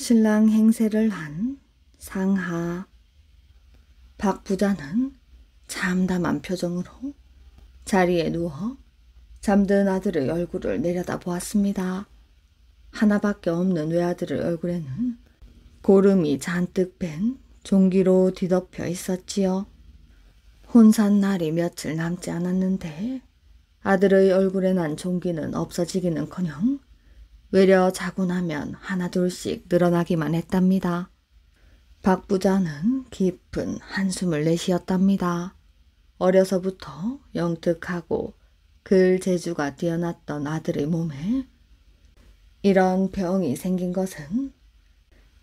신랑 행세를 한 상하. 박 부자는 참담한 표정으로 자리에 누워 잠든 아들의 얼굴을 내려다 보았습니다. 하나밖에 없는 외아들의 얼굴에는 고름이 잔뜩 뺀 종기로 뒤덮여 있었지요. 혼산 날이 며칠 남지 않았는데 아들의 얼굴에 난 종기는 없어지기는커녕 외려 자고 나면 하나둘씩 늘어나기만 했답니다. 박 부자는 깊은 한숨을 내쉬었답니다. 어려서부터 영특하고 글 재주가 뛰어났던 아들의 몸에 이런 병이 생긴 것은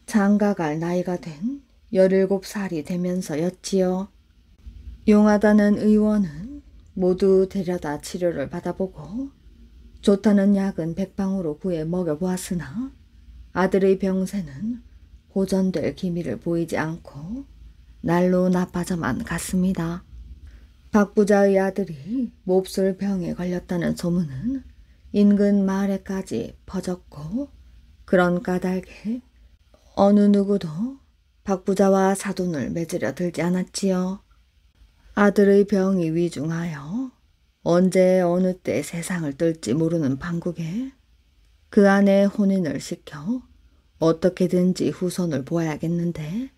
장가갈 나이가 된 17살이 되면서였지요. 용하다는 의원은 모두 데려다 치료를 받아보고 좋다는 약은 백방으로 구해 먹여보았으나 아들의 병세는 호전될 기미를 보이지 않고 날로 나빠져만 갔습니다. 박 부자의 아들이 몹쓸 병에 걸렸다는 소문은 인근 마을에까지 퍼졌고 그런 까닭에 어느 누구도 박 부자와 사돈을 맺으려 들지 않았지요. 아들의 병이 위중하여 언제 어느 때 세상을 뜰지 모르는 판국에 그 안에 혼인을 시켜 어떻게든지 후손을 보아야겠는데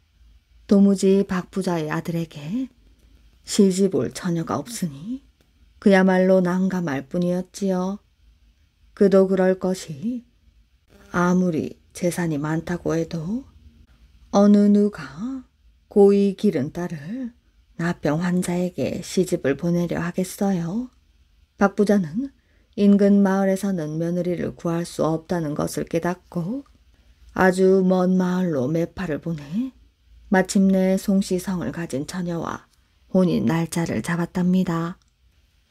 도무지 박 부자의 아들에게 시집올 처녀가 없으니 그야말로 난감할 뿐이었지요. 그도 그럴 것이 아무리 재산이 많다고 해도 어느 누가 고이 기른 딸을 나병 환자에게 시집을 보내려 하겠어요. 박 부자는 인근 마을에서는 며느리를 구할 수 없다는 것을 깨닫고 아주 먼 마을로 매파를 보내 마침내 송시성을 가진 처녀와 혼인 날짜를 잡았답니다.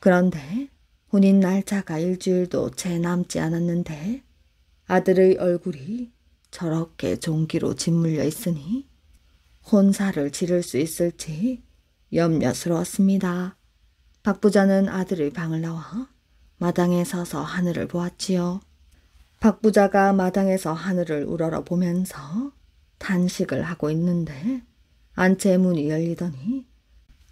그런데 혼인 날짜가 일주일도 채 남지 않았는데 아들의 얼굴이 저렇게 종기로 짓물려 있으니 혼사를 치를 수 있을지 염려스러웠습니다. 박 부자는 아들의 방을 나와 마당에 서서 하늘을 보았지요. 박 부자가 마당에서 하늘을 우러러 보면서 단식을 하고 있는데 안채 문이 열리더니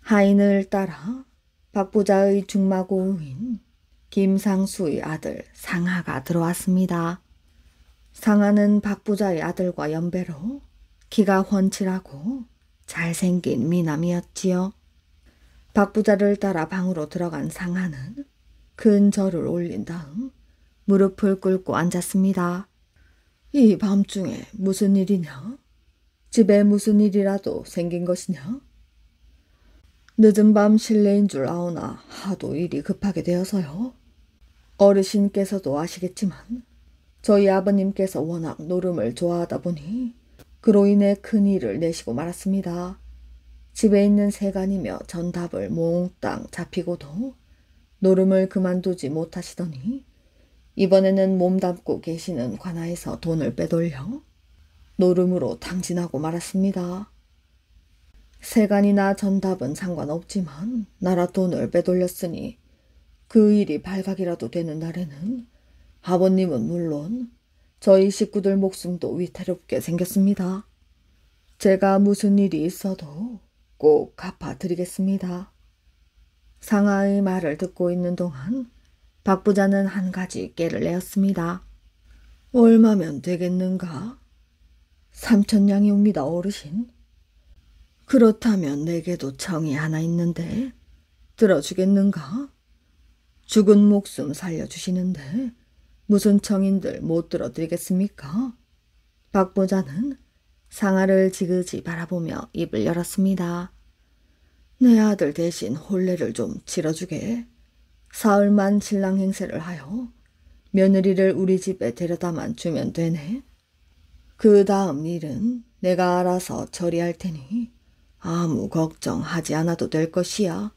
하인을 따라 박 부자의 중마고우인 김상수의 아들 상하가 들어왔습니다. 상하는 박 부자의 아들과 연배로 키가 훤칠하고 잘생긴 미남이었지요. 박 부자를 따라 방으로 들어간 상하는 큰 절을 올린 다음 무릎을 꿇고 앉았습니다. 이 밤중에 무슨 일이냐? 집에 무슨 일이라도 생긴 것이냐? 늦은 밤 실내인 줄 아오나 하도 일이 급하게 되어서요. 어르신께서도 아시겠지만 저희 아버님께서 워낙 노름을 좋아하다 보니 그로 인해 큰 일을 내시고 말았습니다. 집에 있는 세간이며 전답을 몽땅 잡히고도 노름을 그만두지 못하시더니 이번에는 몸담고 계시는 관아에서 돈을 빼돌려 노름으로 당진하고 말았습니다. 세간이나 전답은 상관없지만 나라 돈을 빼돌렸으니 그 일이 발각이라도 되는 날에는 아버님은 물론 저희 식구들 목숨도 위태롭게 생겼습니다. 제가 무슨 일이 있어도 꼭 갚아드리겠습니다. 상하의 말을 듣고 있는 동안 박 부자는 한 가지 깨를 내었습니다. 얼마면 되겠는가? 삼천냥이 옵니다, 어르신. 그렇다면 내게도 청이 하나 있는데 들어주겠는가? 죽은 목숨 살려주시는데 무슨 청인들 못 들어드리겠습니까? 박 부자는 상아를 지그지 바라보며 입을 열었습니다. 내 아들 대신 혼례를 좀 치러주게. 사흘만 신랑 행세를 하여 며느리를 우리 집에 데려다만 주면 되네. 그 다음 일은 내가 알아서 처리할 테니 아무 걱정하지 않아도 될 것이야.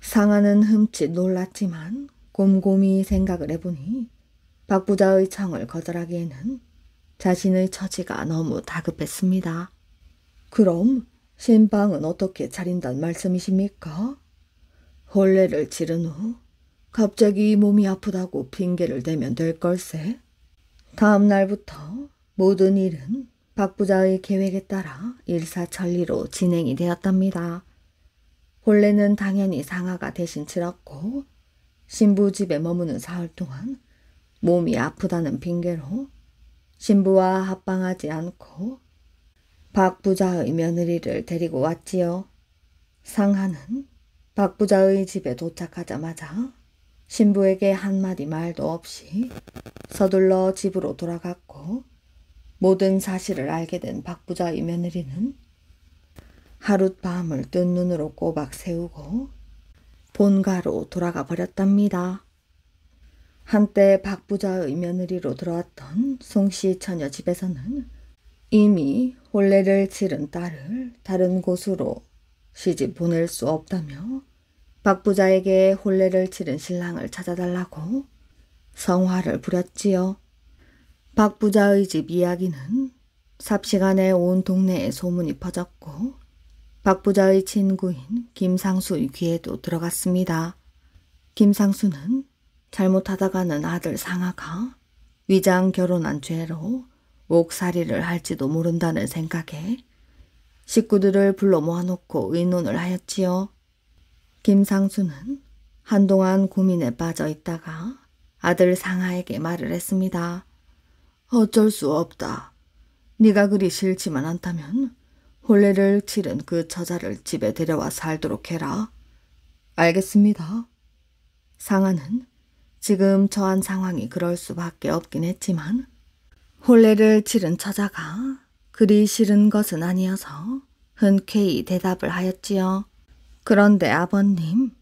상아는 흠칫 놀랐지만 곰곰이 생각을 해보니 박 부자의 청을 거절하기에는 자신의 처지가 너무 다급했습니다. 그럼 신방은 어떻게 차린단 말씀이십니까? 혼례를 치른 후 갑자기 몸이 아프다고 핑계를 대면 될 걸세. 다음 날부터 모든 일은 박 부자의 계획에 따라 일사천리로 진행이 되었답니다. 본래는 당연히 상아가 대신 치렀고 신부 집에 머무는 사흘 동안 몸이 아프다는 핑계로 신부와 합방하지 않고 박 부자의 며느리를 데리고 왔지요. 상하는 박 부자의 집에 도착하자마자 신부에게 한마디 말도 없이 서둘러 집으로 돌아갔고 모든 사실을 알게 된 박 부자의 며느리는 하룻밤을 뜬 눈으로 꼬박 세우고 본가로 돌아가 버렸답니다. 한때 박 부자의 며느리로 들어왔던 송씨 처녀 집에서는 이미 혼례를 치른 딸을 다른 곳으로 시집 보낼 수 없다며 박 부자에게 혼례를 치른 신랑을 찾아달라고 성화를 부렸지요. 박 부자의 집 이야기는 삽시간에 온 동네에 소문이 퍼졌고 박 부자의 친구인 김상수의 귀에도 들어갔습니다. 김상수는 잘못하다가는 아들 상아가 위장 결혼한 죄로 옥살이를 할지도 모른다는 생각에 식구들을 불러 모아놓고 의논을 하였지요. 김상수는 한동안 고민에 빠져 있다가 아들 상아에게 말을 했습니다. 어쩔 수 없다. 네가 그리 싫지만 않다면 혼례를 치른 그 처자를 집에 데려와 살도록 해라. 알겠습니다. 상아는 지금 처한 상황이 그럴 수밖에 없긴 했지만 혼례를 치른 처자가 그리 싫은 것은 아니어서 흔쾌히 대답을 하였지요. 그런데 아버님,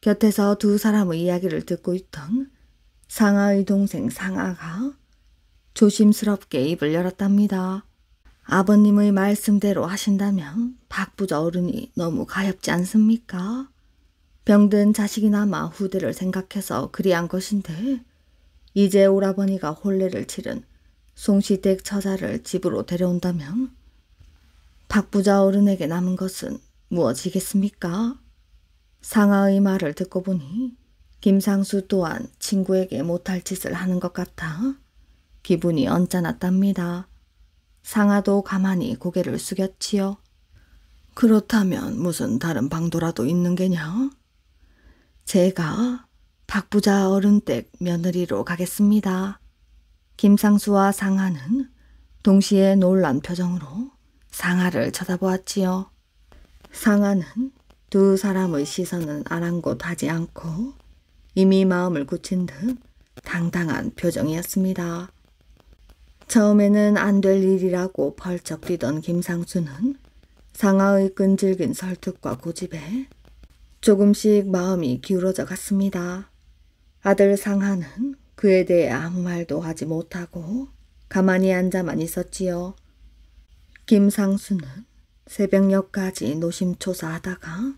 곁에서 두 사람의 이야기를 듣고 있던 상아의 동생 상아가 조심스럽게 입을 열었답니다. 아버님의 말씀대로 하신다면 박부자 어른이 너무 가엽지 않습니까? 병든 자식이 남아 후대를 생각해서 그리한 것인데 이제 오라버니가 혼례를 치른 송시댁 처자를 집으로 데려온다면 박부자 어른에게 남은 것은 무엇이겠습니까? 상아의 말을 듣고 보니 김상수 또한 친구에게 못할 짓을 하는 것 같아 기분이 언짢았답니다. 상아도 가만히 고개를 숙였지요. 그렇다면 무슨 다른 방도라도 있는 게냐? 제가 박부자 어른 댁 며느리로 가겠습니다. 김상수와 상아는 동시에 놀란 표정으로 상아를 쳐다보았지요. 상아는 두 사람의 시선은 아랑곳하지 않고 이미 마음을 굳힌 듯 당당한 표정이었습니다. 처음에는 안 될 일이라고 펄쩍 뛰던 김상수는 상아의 끈질긴 설득과 고집에 조금씩 마음이 기울어져 갔습니다. 아들 상하는 그에 대해 아무 말도 하지 못하고 가만히 앉아만 있었지요. 김상수는 새벽녘까지 노심초사하다가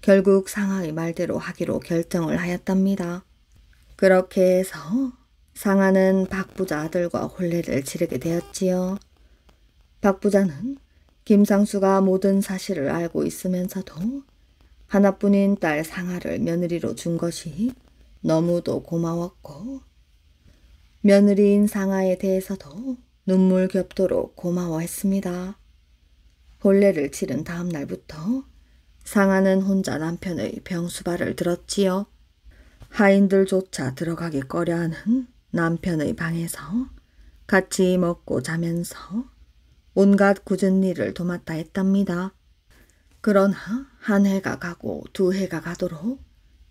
결국 상하의 말대로 하기로 결정을 하였답니다. 그렇게 해서 상하는 박부자 아들과 혼례를 치르게 되었지요. 박부자는 김상수가 모든 사실을 알고 있으면서도 하나뿐인 딸 상하를 며느리로 준 것이 너무도 고마웠고 며느리인 상하에 대해서도 눈물 겹도록 고마워했습니다. 혼례를 치른 다음 날부터 상하는 혼자 남편의 병수발을 들었지요. 하인들조차 들어가기 꺼려하는 남편의 방에서 같이 먹고 자면서 온갖 굳은 일을 도맡아 했답니다. 그러나 한 해가 가고 두 해가 가도록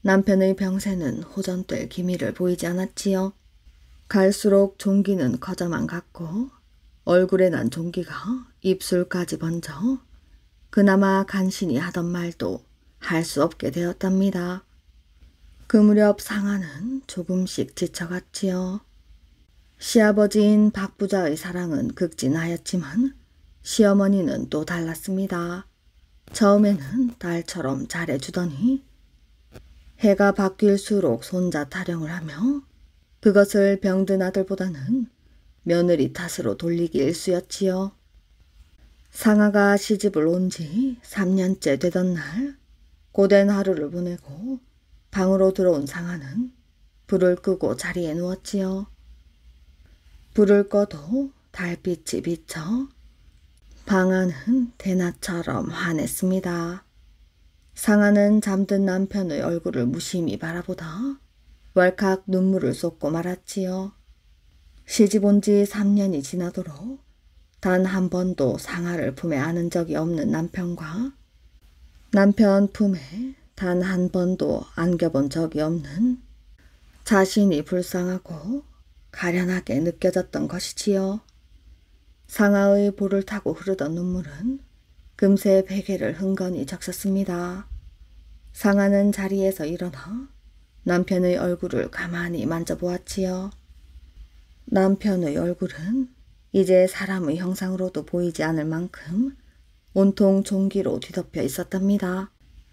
남편의 병세는 호전될 기미를 보이지 않았지요. 갈수록 종기는 커져만 갔고 얼굴에 난 종기가 입술까지 번져 그나마 간신히 하던 말도 할 수 없게 되었답니다. 그 무렵 상아는 조금씩 지쳐갔지요. 시아버지인 박 부자의 사랑은 극진하였지만 시어머니는 또 달랐습니다. 처음에는 딸처럼 잘해주더니 해가 바뀔수록 손자 타령을 하며 그것을 병든 아들보다는 며느리 탓으로 돌리기 일쑤였지요. 상아가 시집을 온 지 3년째 되던 날 고된 하루를 보내고 방으로 들어온 상아는 불을 끄고 자리에 누웠지요. 불을 꺼도 달빛이 비쳐 방 안은 대낮처럼 환했습니다. 상아는 잠든 남편의 얼굴을 무심히 바라보다 왈칵 눈물을 쏟고 말았지요. 시집 온 지 3년이 지나도록 단 한 번도 상아를 품에 안은 적이 없는 남편과 남편 품에 단 한 번도 안겨본 적이 없는 자신이 불쌍하고 가련하게 느껴졌던 것이지요. 상아의 볼을 타고 흐르던 눈물은 금세 베개를 흥건히 적셨습니다. 상아는 자리에서 일어나 남편의 얼굴을 가만히 만져보았지요. 남편의 얼굴은 이제 사람의 형상으로도 보이지 않을 만큼 온통 종기로 뒤덮여 있었답니다.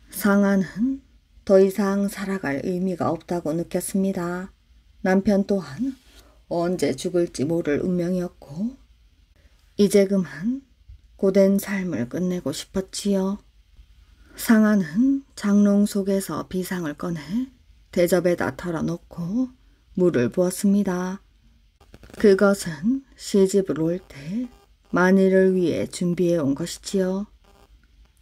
상아는 더 이상 살아갈 의미가 없다고 느꼈습니다. 남편 또한 언제 죽을지 모를 운명이었고 이제 그만 고된 삶을 끝내고 싶었지요. 상아는 장롱 속에서 비상을 꺼내 대접에다 털어놓고 물을 부었습니다. 그것은 시집을 올 때 만일을 위해 준비해 온 것이지요.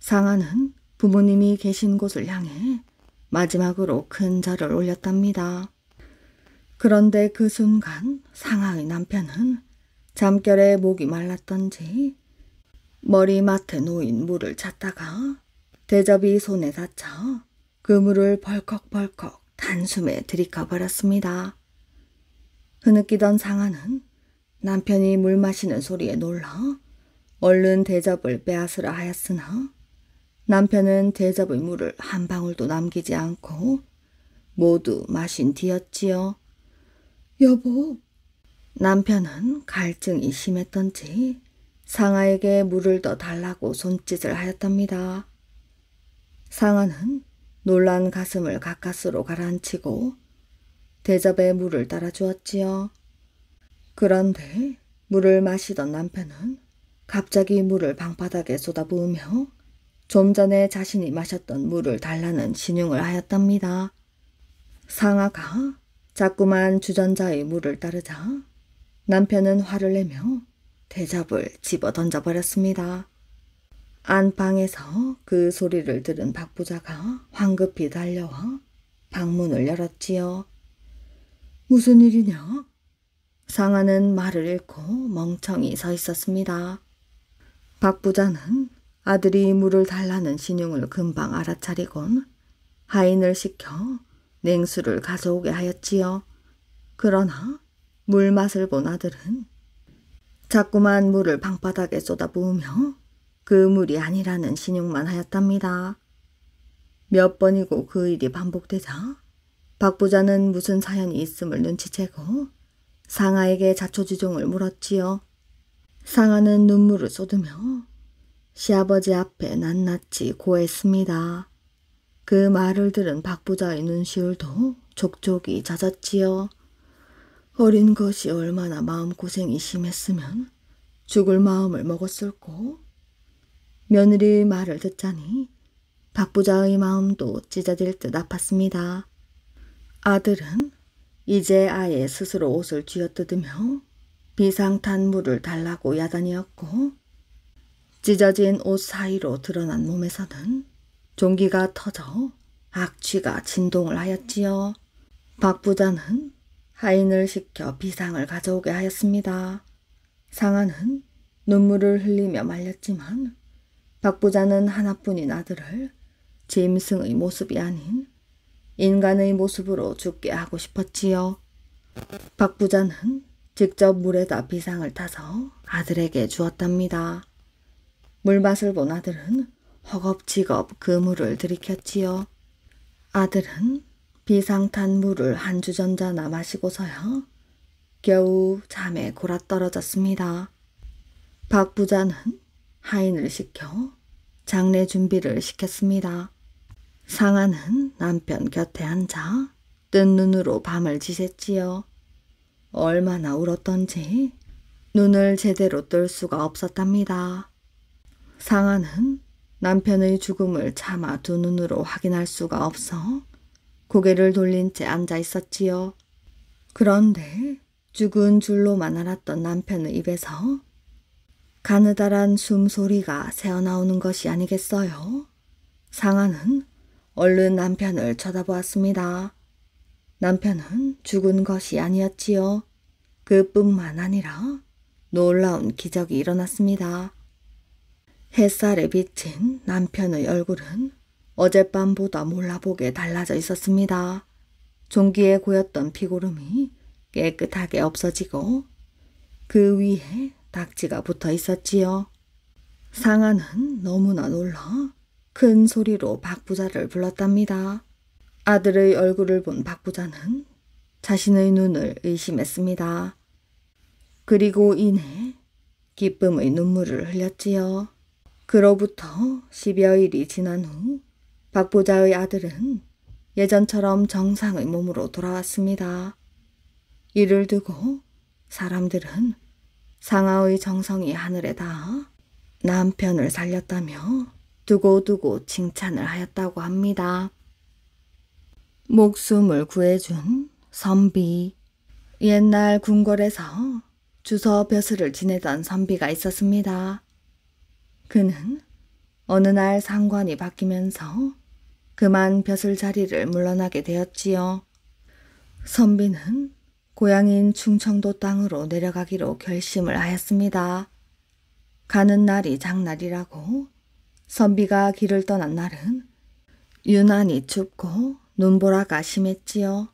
상아는 부모님이 계신 곳을 향해 마지막으로 큰 절을 올렸답니다. 그런데 그 순간 상아의 남편은 잠결에 목이 말랐던지 머리맡에 놓인 물을 찾다가 대접이 손에 닿자 그 물을 벌컥벌컥 단숨에 들이켜 버렸습니다. 흐느끼던 상아는 남편이 물 마시는 소리에 놀라 얼른 대접을 빼앗으라 하였으나 남편은 대접의 물을 한 방울도 남기지 않고 모두 마신 뒤였지요. 여보, 남편은 갈증이 심했던지 상아에게 물을 더 달라고 손짓을 하였답니다. 상아는 놀란 가슴을 가까스로 가라앉히고 대접에 물을 따라 주었지요. 그런데 물을 마시던 남편은 갑자기 물을 방바닥에 쏟아부으며 좀 전에 자신이 마셨던 물을 달라는 신용을 하였답니다. 상아가 자꾸만 주전자의 물을 따르자 남편은 화를 내며 대접을 집어 던져버렸습니다. 안방에서 그 소리를 들은 박부자가 황급히 달려와 방문을 열었지요. 무슨 일이냐? 상아는 말을 잃고 멍청이 서 있었습니다. 박부자는 아들이 물을 달라는 신용을 금방 알아차리곤 하인을 시켜 냉수를 가져오게 하였지요. 그러나 물 맛을 본 아들은 자꾸만 물을 방바닥에 쏟아부으며 그 물이 아니라는 신용만 하였답니다. 몇 번이고 그 일이 반복되자 박 부자는 무슨 사연이 있음을 눈치채고 상아에게 자초지종을 물었지요. 상아는 눈물을 쏟으며 시아버지 앞에 낱낱이 고했습니다. 그 말을 들은 박 부자의 눈시울도 족족이 잦았지요. 어린 것이 얼마나 마음고생이 심했으면 죽을 마음을 먹었을꼬. 며느리 말을 듣자니 박 부자의 마음도 찢어질 듯 아팠습니다. 아들은 이제 아예 스스로 옷을 쥐어뜯으며 비상탄 물을 달라고 야단이었고 찢어진 옷 사이로 드러난 몸에서는 종기가 터져 악취가 진동을 하였지요. 박 부자는 하인을 시켜 비상을 가져오게 하였습니다. 상아는 눈물을 흘리며 말렸지만 박 부자는 하나뿐인 아들을 짐승의 모습이 아닌 인간의 모습으로 죽게 하고 싶었지요. 박 부자는 직접 물에다 비상을 타서 아들에게 주었답니다. 물맛을 본 아들은 허겁지겁 그 물을 들이켰지요. 아들은 비상 탄 물을 한 주전자나 마시고서야 겨우 잠에 골아 떨어졌습니다. 박 부자는 하인을 시켜 장례 준비를 시켰습니다. 상아는 남편 곁에 앉아 뜬 눈으로 밤을 지샜지요. 얼마나 울었던지 눈을 제대로 뜰 수가 없었답니다. 상아는 남편의 죽음을 차마 두 눈으로 확인할 수가 없어 고개를 돌린 채 앉아 있었지요. 그런데 죽은 줄로만 알았던 남편의 입에서 가느다란 숨소리가 새어나오는 것이 아니겠어요? 상아는 얼른 남편을 쳐다보았습니다. 남편은 죽은 것이 아니었지요. 그뿐만 아니라 놀라운 기적이 일어났습니다. 햇살에 비친 남편의 얼굴은 어젯밤보다 몰라보게 달라져 있었습니다. 종기에 고였던 피고름이 깨끗하게 없어지고 그 위에 낙지가 붙어 있었지요. 상아는 너무나 놀라 큰 소리로 박부자를 불렀답니다. 아들의 얼굴을 본 박부자는 자신의 눈을 의심했습니다. 그리고 이내 기쁨의 눈물을 흘렸지요. 그로부터 10여일이 지난 후 박부자의 아들은 예전처럼 정상의 몸으로 돌아왔습니다. 이를 두고 사람들은 상하의 정성이 하늘에 닿아 남편을 살렸다며 두고두고 칭찬을 하였다고 합니다. 목숨을 구해준 선비. 옛날 궁궐에서 주서 벼슬을 지내던 선비가 있었습니다. 그는 어느 날 상관이 바뀌면서 그만 벼슬 자리를 물러나게 되었지요. 선비는 고향인 충청도 땅으로 내려가기로 결심을 하였습니다. 가는 날이 장날이라고 선비가 길을 떠난 날은 유난히 춥고 눈보라가 심했지요.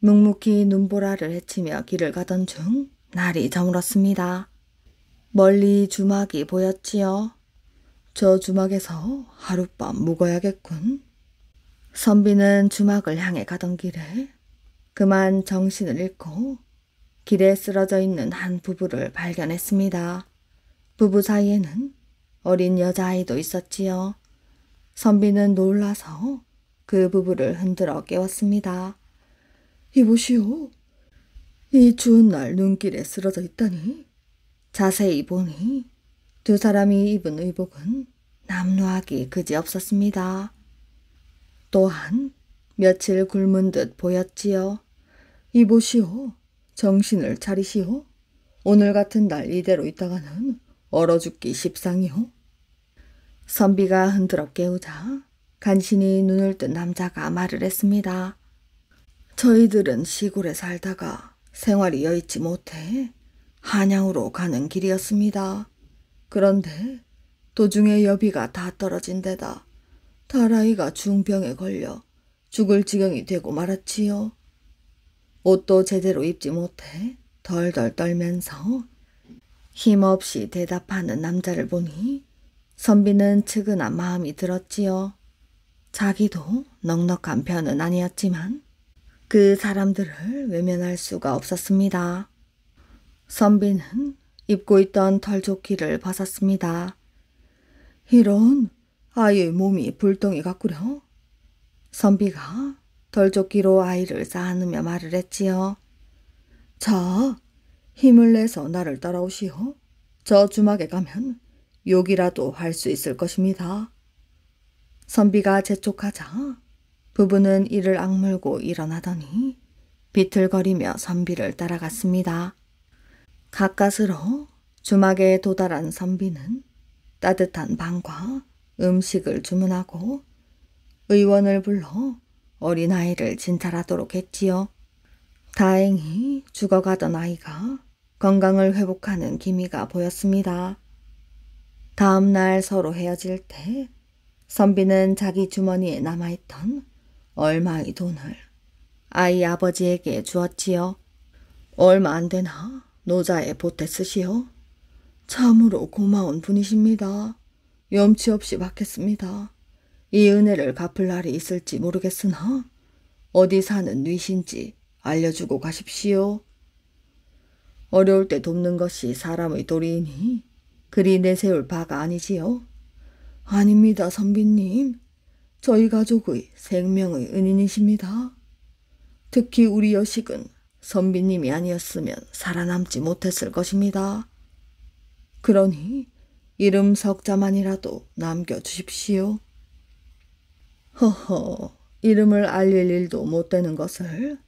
묵묵히 눈보라를 헤치며 길을 가던 중 날이 저물었습니다. 멀리 주막이 보였지요. 저 주막에서 하룻밤 묵어야겠군. 선비는 주막을 향해 가던 길에 그만 정신을 잃고 길에 쓰러져 있는 한 부부를 발견했습니다. 부부 사이에는 어린 여자아이도 있었지요. 선비는 놀라서 그 부부를 흔들어 깨웠습니다. 이보시오. 이 추운 날 눈길에 쓰러져 있다니. 자세히 보니 두 사람이 입은 의복은 남루하기 그지없었습니다. 또한 며칠 굶은 듯 보였지요. 이보시오. 정신을 차리시오. 오늘 같은 날 이대로 있다가는 얼어 죽기 십상이오. 선비가 흔들어 깨우자 간신히 눈을 뜬 남자가 말을 했습니다. 저희들은 시골에 살다가 생활이 여의치 못해 한양으로 가는 길이었습니다. 그런데 도중에 여비가 다 떨어진 데다 딸아이가 중병에 걸려 죽을 지경이 되고 말았지요. 옷도 제대로 입지 못해 덜덜 떨면서 힘없이 대답하는 남자를 보니 선비는 측은한 마음이 들었지요. 자기도 넉넉한 편은 아니었지만 그 사람들을 외면할 수가 없었습니다. 선비는 입고 있던 털조끼를 벗었습니다. 이런 아이의 몸이 불덩이 같구려. 선비가 털조끼로 아이를 쌓아누며 말을 했지요. 자, 힘을 내서 나를 따라오시오. 저 주막에 가면 욕이라도 할 수 있을 것입니다. 선비가 재촉하자 부부는 이를 악물고 일어나더니 비틀거리며 선비를 따라갔습니다. 가까스로 주막에 도달한 선비는 따뜻한 방과 음식을 주문하고 의원을 불러 어린아이를 진찰하도록 했지요. 다행히 죽어가던 아이가 건강을 회복하는 기미가 보였습니다. 다음 날 서로 헤어질 때 선비는 자기 주머니에 남아있던 얼마의 돈을 아이 아버지에게 주었지요. 얼마 안 되나 노자에 보태 쓰시오. 참으로 고마운 분이십니다. 염치 없이 받겠습니다. 이 은혜를 갚을 날이 있을지 모르겠으나 어디 사는 뉘신지 알려주고 가십시오. 어려울 때 돕는 것이 사람의 도리이니 그리 내세울 바가 아니지요. 아닙니다, 선비님. 저희 가족의 생명의 은인이십니다. 특히 우리 여식은 선비님이 아니었으면 살아남지 못했을 것입니다. 그러니 이름 석자만이라도 남겨주십시오. 허허, 이름을 알릴 일도 못 되는 것을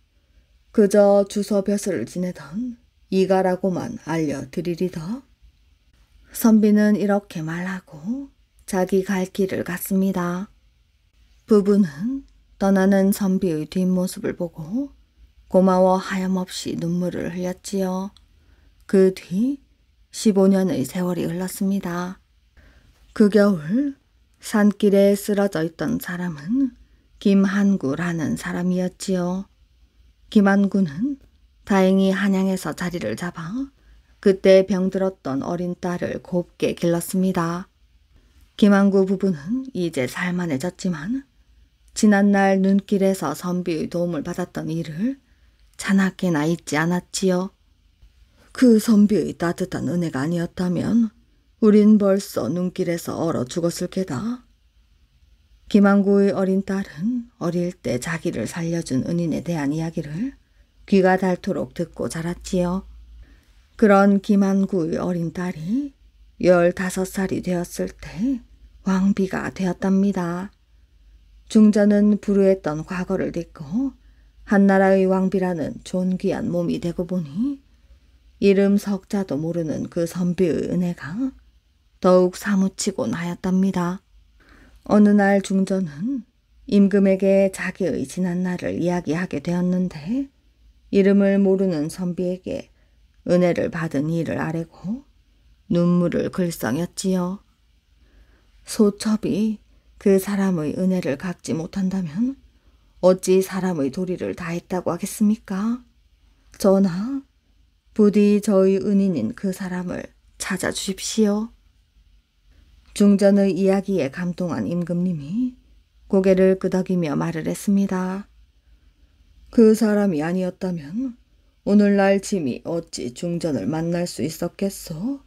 그저 주서 벼슬을 지내던 이가라고만 알려드리리더. 선비는 이렇게 말하고 자기 갈 길을 갔습니다. 부부는 떠나는 선비의 뒷모습을 보고 고마워 하염없이 눈물을 흘렸지요. 그 뒤 15년의 세월이 흘렀습니다. 그 겨울 산길에 쓰러져 있던 사람은 김한구라는 사람이었지요. 김한구는 다행히 한양에서 자리를 잡아 그때 병들었던 어린 딸을 곱게 길렀습니다. 김한구 부부는 이제 살만해졌지만 지난날 눈길에서 선비의 도움을 받았던 일을 자나깨나 잊지 않았지요. 그 선비의 따뜻한 은혜가 아니었다면 우린 벌써 눈길에서 얼어 죽었을 게다. 김한구의 어린 딸은 어릴 때 자기를 살려준 은인에 대한 이야기를 귀가 닳도록 듣고 자랐지요. 그런 김한구의 어린 딸이 열다섯 살이 되었을 때 왕비가 되었답니다. 중전은 불우했던 과거를 딛고 한나라의 왕비라는 존귀한 몸이 되고 보니 이름 석자도 모르는 그 선비의 은혜가 더욱 사무치곤 하였답니다. 어느 날 중전은 임금에게 자기의 지난 날을 이야기하게 되었는데 이름을 모르는 선비에게 은혜를 받은 일을 아뢰고 눈물을 글썽였지요. 소첩이 그 사람의 은혜를 갚지 못한다면 어찌 사람의 도리를 다했다고 하겠습니까? 전하, 부디 저희 은인인 그 사람을 찾아주십시오. 중전의 이야기에 감동한 임금님이 고개를 끄덕이며 말을 했습니다. 그 사람이 아니었다면 오늘날 짐이 어찌 중전을 만날 수 있었겠소?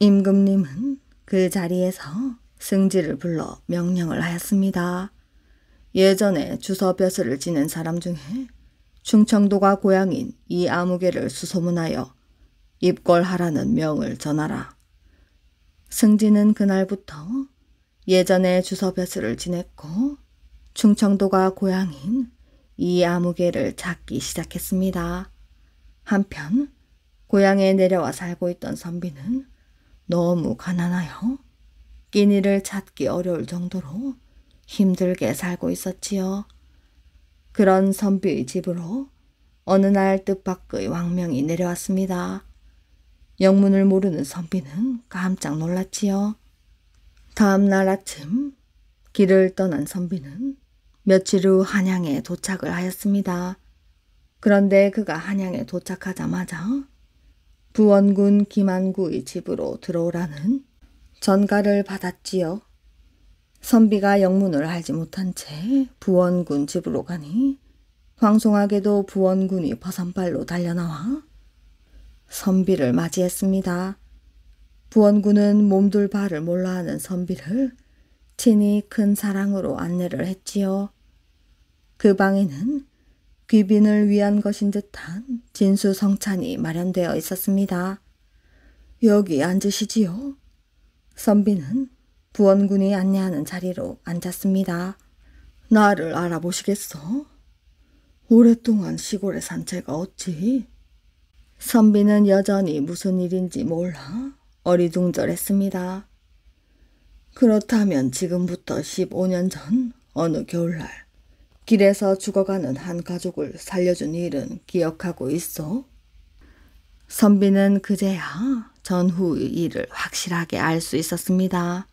임금님은 그 자리에서 승지를 불러 명령을 하였습니다. 예전에 주서 벼슬을 지낸 사람 중에 충청도가 고향인 이 아무개를 수소문하여 입궐하라는 명을 전하라. 승지는 그날부터 예전에 주서 벼슬을 지냈고 충청도가 고향인 이 아무개를 찾기 시작했습니다. 한편 고향에 내려와 살고 있던 선비는 너무 가난하여 끼니를 찾기 어려울 정도로 힘들게 살고 있었지요. 그런 선비의 집으로 어느 날 뜻밖의 왕명이 내려왔습니다. 영문을 모르는 선비는 깜짝 놀랐지요. 다음 날 아침 길을 떠난 선비는 며칠 후 한양에 도착을 하였습니다. 그런데 그가 한양에 도착하자마자 부원군 김한구의 집으로 들어오라는 전가를 받았지요. 선비가 영문을 알지 못한 채 부원군 집으로 가니 황송하게도 부원군이 버선발로 달려나와 선비를 맞이했습니다. 부원군은 몸둘 바를 몰라하는 선비를 친히 큰 사랑으로 안내를 했지요. 그 방에는 귀빈을 위한 것인 듯한 진수성찬이 마련되어 있었습니다. 여기 앉으시지요. 선비는 부원군이 안내하는 자리로 앉았습니다. 나를 알아보시겠어? 오랫동안 시골에 산 제가 어찌? 선비는 여전히 무슨 일인지 몰라 어리둥절했습니다. 그렇다면 지금부터 15년 전 어느 겨울날 길에서 죽어가는 한 가족을 살려준 일은 기억하고 있어? 선비는 그제야 전후의 일을 확실하게 알 수 있었습니다.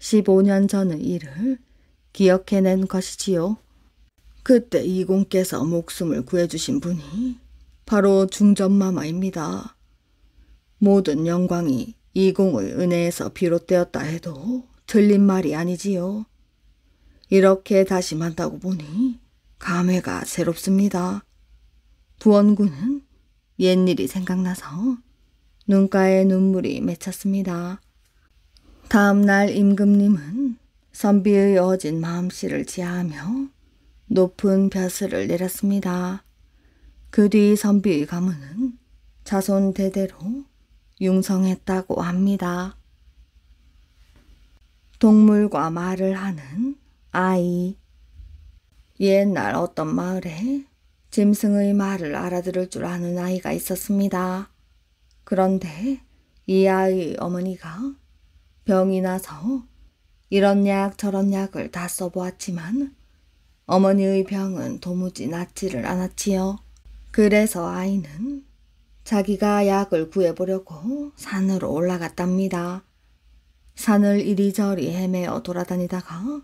15년 전의 일을 기억해낸 것이지요. 그때 이공께서 목숨을 구해주신 분이 바로 중전마마입니다. 모든 영광이 이공의 은혜에서 비롯되었다 해도 틀린 말이 아니지요. 이렇게 다시 만나고 보니 감회가 새롭습니다. 부원군은 옛일이 생각나서 눈가에 눈물이 맺혔습니다. 다음 날 임금님은 선비의 어진 마음씨를 지하하며 높은 벼슬을 내렸습니다. 그 뒤 선비의 가문은 자손 대대로 융성했다고 합니다. 동물과 말을 하는 아이 옛날 어떤 마을에 짐승의 말을 알아들을 줄 아는 아이가 있었습니다. 그런데 이 아이의 어머니가 병이 나서 이런 약 저런 약을 다 써보았지만 어머니의 병은 도무지 낫지를 않았지요. 그래서 아이는 자기가 약을 구해보려고 산으로 올라갔답니다. 산을 이리저리 헤매어 돌아다니다가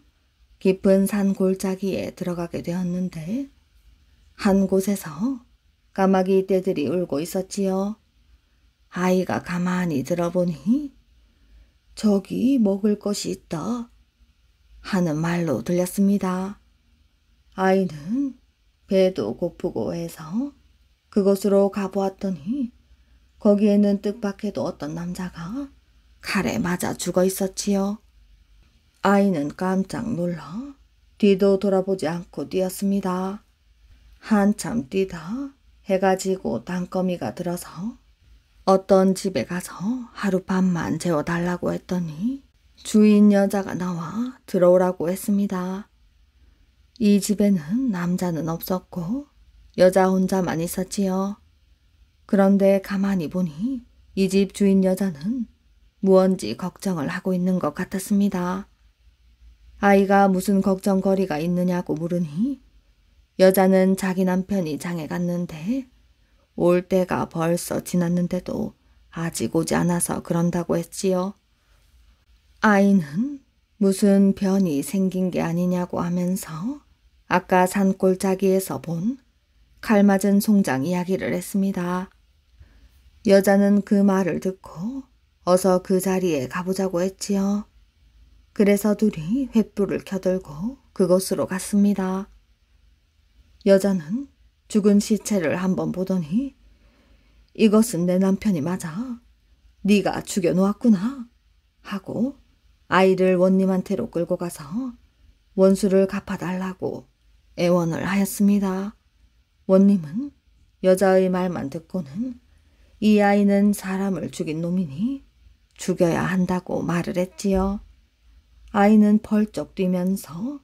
깊은 산 골짜기에 들어가게 되었는데 한 곳에서 까마귀 떼들이 울고 있었지요. 아이가 가만히 들어보니 저기 먹을 것이 있다 하는 말로 들렸습니다. 아이는 배도 고프고 해서 그곳으로 가보았더니 거기에는 뜻밖에도 어떤 남자가 칼에 맞아 죽어 있었지요. 아이는 깜짝 놀라 뒤도 돌아보지 않고 뛰었습니다. 한참 뛰다 해가 지고 땅거미가 들어서 어떤 집에 가서 하룻밤만 재워달라고 했더니 주인 여자가 나와 들어오라고 했습니다. 이 집에는 남자는 없었고 여자 혼자만 있었지요. 그런데 가만히 보니 이 집 주인 여자는 무언지 걱정을 하고 있는 것 같았습니다. 아이가 무슨 걱정거리가 있느냐고 물으니 여자는 자기 남편이 장에 갔는데 올 때가 벌써 지났는데도 아직 오지 않아서 그런다고 했지요. 아이는 무슨 변이 생긴 게 아니냐고 하면서 아까 산골짜기에서 본 칼 맞은 송장 이야기를 했습니다. 여자는 그 말을 듣고 어서 그 자리에 가보자고 했지요. 그래서 둘이 횃불을 켜들고 그곳으로 갔습니다. 여자는 죽은 시체를 한번 보더니 이것은 내 남편이 맞아. 네가 죽여놓았구나. 하고 아이를 원님한테로 끌고 가서 원수를 갚아달라고 애원을 하였습니다. 원님은 여자의 말만 듣고는 이 아이는 사람을 죽인 놈이니 죽여야 한다고 말을 했지요. 아이는 벌쩍 뛰면서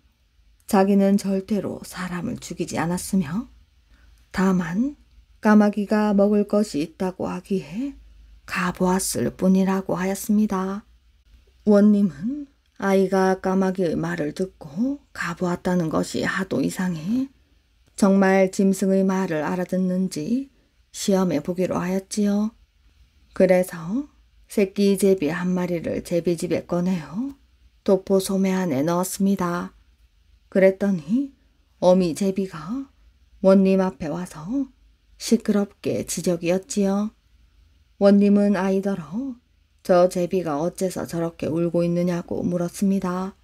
자기는 절대로 사람을 죽이지 않았으며 다만 까마귀가 먹을 것이 있다고 하기에 가보았을 뿐이라고 하였습니다. 원님은 아이가 까마귀의 말을 듣고 가보았다는 것이 하도 이상해 정말 짐승의 말을 알아듣는지 시험해 보기로 하였지요. 그래서 새끼 제비 한 마리를 제비집에 꺼내어 도포 소매 안에 넣었습니다. 그랬더니 어미 제비가 원님 앞에 와서 시끄럽게 지적이었지요. 원님은 아이더러 저 제비가 어째서 저렇게 울고 있느냐고 물었습니다.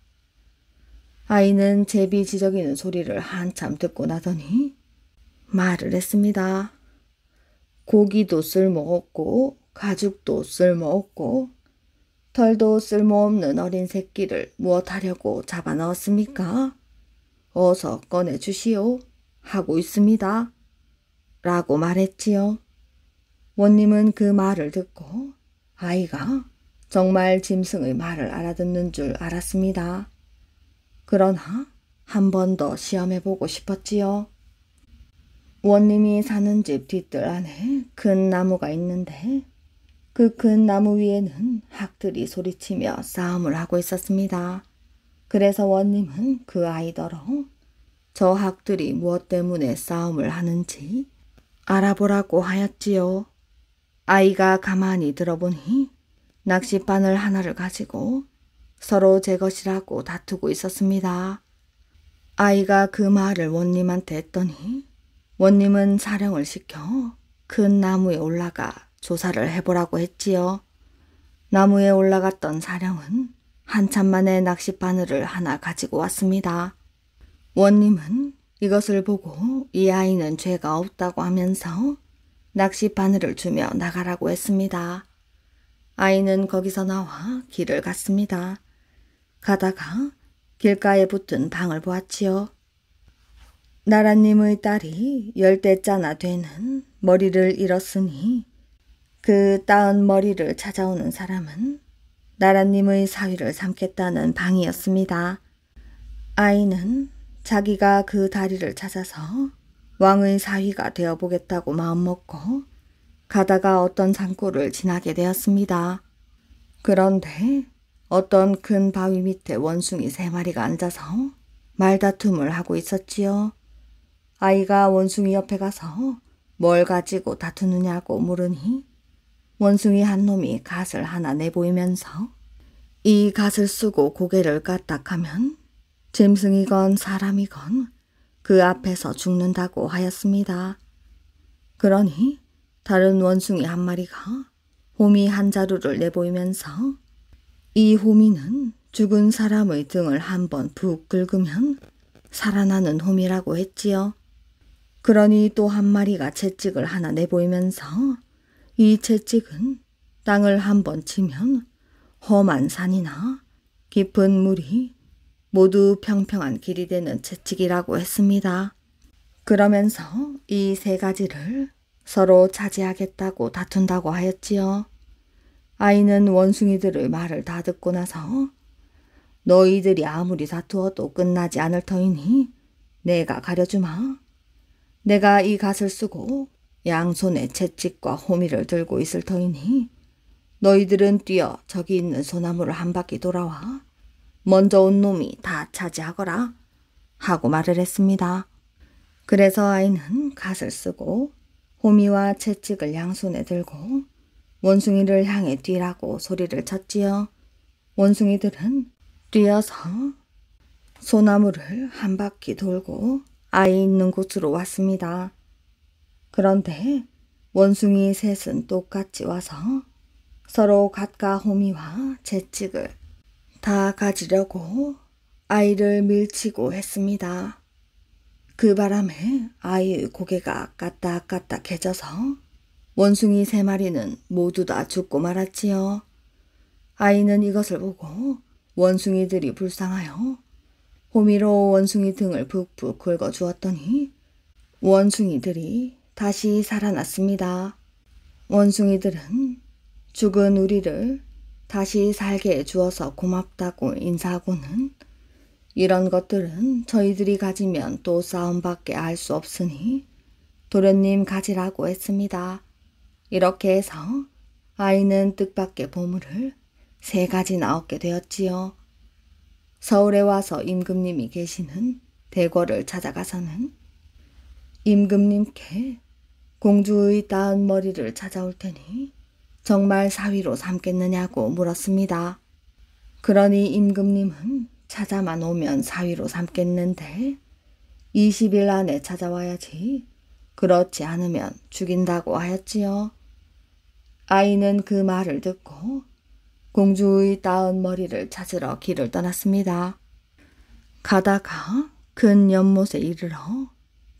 아이는 제비 지적이는 소리를 한참 듣고 나더니 말을 했습니다. 고기도 쓸모없고 가죽도 쓸모없고 털도 쓸모없는 어린 새끼를 무엇하려고 잡아 넣었습니까? 어서 꺼내 주시오. 하고 있습니다. 라고 말했지요. 원님은 그 말을 듣고 아이가 정말 짐승의 말을 알아듣는 줄 알았습니다. 그러나 한 번 더 시험해보고 싶었지요. 원님이 사는 집 뒷뜰 안에 큰 나무가 있는데 그 큰 나무 위에는 학들이 소리치며 싸움을 하고 있었습니다. 그래서 원님은 그 아이더러 저 학들이 무엇 때문에 싸움을 하는지 알아보라고 하였지요. 아이가 가만히 들어보니 낚싯바늘 하나를 가지고 서로 제 것이라고 다투고 있었습니다. 아이가 그 말을 원님한테 했더니 원님은 사령을 시켜 큰 나무에 올라가 조사를 해보라고 했지요. 나무에 올라갔던 사령은 한참 만에 낚싯바늘을 하나 가지고 왔습니다. 원님은 이것을 보고 이 아이는 죄가 없다고 하면서 낚시 바늘을 주며 나가라고 했습니다. 아이는 거기서 나와 길을 갔습니다. 가다가 길가에 붙은 방을 보았지요. 나라님의 딸이 열대짜나 되는 머리를 잃었으니 그 따은 머리를 찾아오는 사람은 나라님의 사위를 삼겠다는 방이었습니다. 아이는 자기가 그 다리를 찾아서 왕의 사위가 되어보겠다고 마음먹고 가다가 어떤 산골을 지나게 되었습니다. 그런데 어떤 큰 바위 밑에 원숭이 세 마리가 앉아서 말다툼을 하고 있었지요. 아이가 원숭이 옆에 가서 뭘 가지고 다투느냐고 물으니 원숭이 한 놈이 갓을 하나 내보이면서 이 갓을 쓰고 고개를 까딱하면 짐승이건 사람이건 그 앞에서 죽는다고 하였습니다. 그러니 다른 원숭이 한 마리가 호미 한 자루를 내보이면서 이 호미는 죽은 사람의 등을 한번 푹 긁으면 살아나는 홈이라고 했지요. 그러니 또 한 마리가 채찍을 하나 내보이면서 이 채찍은 땅을 한번 치면 험한 산이나 깊은 물이 모두 평평한 길이 되는 채찍이라고 했습니다. 그러면서 이 세 가지를 서로 차지하겠다고 다툰다고 하였지요. 아이는 원숭이들의 말을 다 듣고 나서 너희들이 아무리 다투어도 끝나지 않을 터이니 내가 가려주마. 내가 이 갓을 쓰고 양손에 채찍과 호미를 들고 있을 터이니 너희들은 뛰어 저기 있는 소나무를 한 바퀴 돌아와 먼저 온 놈이 다 차지하거라 하고 말을 했습니다. 그래서 아이는 갓을 쓰고 호미와 채찍을 양손에 들고 원숭이를 향해 뛰라고 소리를 쳤지요. 원숭이들은 뛰어서 소나무를 한 바퀴 돌고 아이 있는 곳으로 왔습니다. 그런데 원숭이 셋은 똑같이 와서 서로 갓과 호미와 채찍을 다 가지려고 아이를 밀치고 했습니다. 그 바람에 아이의 고개가 까딱까딱해져서 원숭이 세 마리는 모두 다 죽고 말았지요. 아이는 이것을 보고 원숭이들이 불쌍하여 호미로 원숭이 등을 푹푹 긁어 주었더니 원숭이들이 다시 살아났습니다. 원숭이들은 죽은 우리를 다시 살게 해 주어서 고맙다고 인사하고는 이런 것들은 저희들이 가지면 또 싸움밖에 알 수 없으니 도련님 가지라고 했습니다. 이렇게 해서 아이는 뜻밖의 보물을 세 가지나 얻게 되었지요. 서울에 와서 임금님이 계시는 대궐을 찾아가서는 임금님께 공주의 따은 머리를 찾아올 테니 정말 사위로 삼겠느냐고 물었습니다. 그러니 임금님은 찾아만 오면 사위로 삼겠는데 20일 안에 찾아와야지. 그렇지 않으면 죽인다고 하였지요. 아이는 그 말을 듣고 공주의 따은 머리를 찾으러 길을 떠났습니다. 가다가 큰 연못에 이르러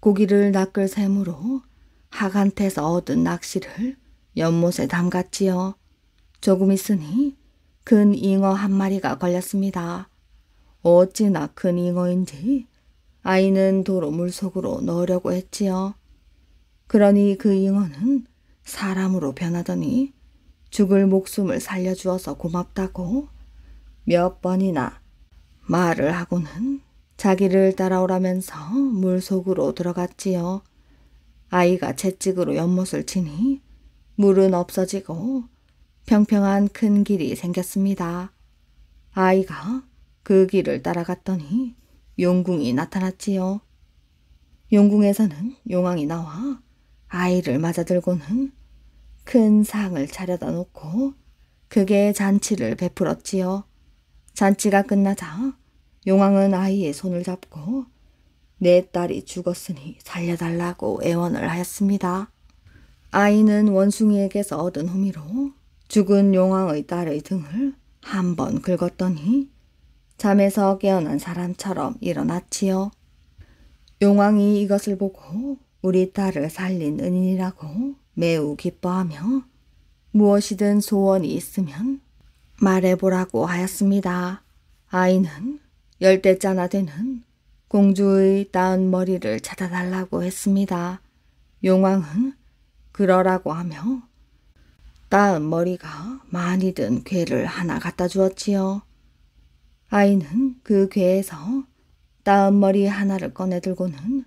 고기를 낚을 셈으로 하간테서 얻은 낚시를 연못에 담갔지요. 조금 있으니 큰 잉어 한 마리가 걸렸습니다. 어찌나 큰 잉어인지 아이는 도로 물속으로 넣으려고 했지요. 그러니 그 잉어는 사람으로 변하더니 죽을 목숨을 살려주어서 고맙다고 몇 번이나 말을 하고는 자기를 따라오라면서 물속으로 들어갔지요. 아이가 채찍으로 연못을 치니 물은 없어지고 평평한 큰 길이 생겼습니다. 아이가 그 길을 따라갔더니 용궁이 나타났지요. 용궁에서는 용왕이 나와 아이를 맞아들고는 큰 상을 차려다 놓고 그게 잔치를 베풀었지요. 잔치가 끝나자 용왕은 아이의 손을 잡고 내 딸이 죽었으니 살려달라고 애원을 하였습니다. 아이는 원숭이에게서 얻은 호미로 죽은 용왕의 딸의 등을 한 번 긁었더니 잠에서 깨어난 사람처럼 일어났지요. 용왕이 이것을 보고 우리 딸을 살린 은인이라고 매우 기뻐하며 무엇이든 소원이 있으면 말해보라고 하였습니다. 아이는 열대짜나 되는 공주의 따은 머리를 찾아달라고 했습니다. 용왕은 그러라고 하며 따은 머리가 많이 든 괴를 하나 갖다 주었지요. 아이는 그 괴에서 따은 머리 하나를 꺼내 들고는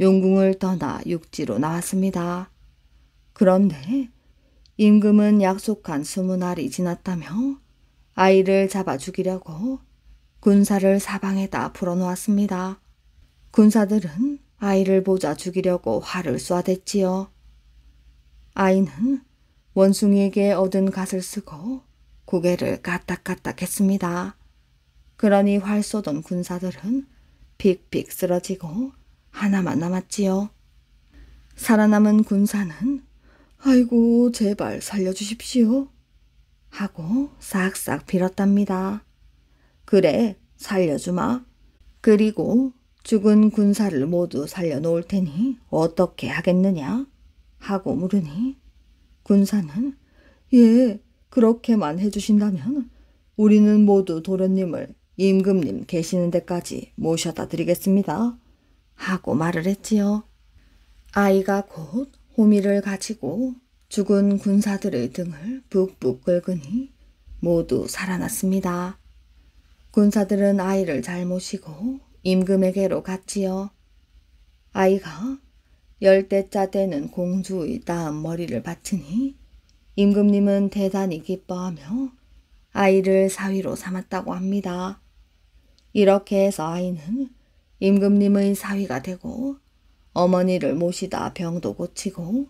용궁을 떠나 육지로 나왔습니다. 그런데 임금은 약속한 스무 날이 지났다며 아이를 잡아 죽이려고 군사를 사방에다 풀어놓았습니다. 군사들은 아이를 보자 죽이려고 활을 쏴댔지요. 아이는 원숭이에게 얻은 갓을 쓰고 고개를 까딱까딱 했습니다. 그러니 활 쏘던 군사들은 픽픽 쓰러지고 하나만 남았지요. 살아남은 군사는 아이고 제발 살려주십시오 하고 싹싹 빌었답니다. 그래 살려주마. 그리고 죽은 군사를 모두 살려놓을 테니 어떻게 하겠느냐 하고 물으니 군사는 예 그렇게만 해주신다면 우리는 모두 도련님을 임금님 계시는 데까지 모셔다 드리겠습니다. 하고 말을 했지요. 아이가 곧 호미를 가지고 죽은 군사들의 등을 북북 긁으니 모두 살아났습니다. 군사들은 아이를 잘 모시고 임금에게로 갔지요. 아이가 열대자 되는 공주의 따은 머리를 바치니 임금님은 대단히 기뻐하며 아이를 사위로 삼았다고 합니다. 이렇게 해서 아이는 임금님의 사위가 되고 어머니를 모시다 병도 고치고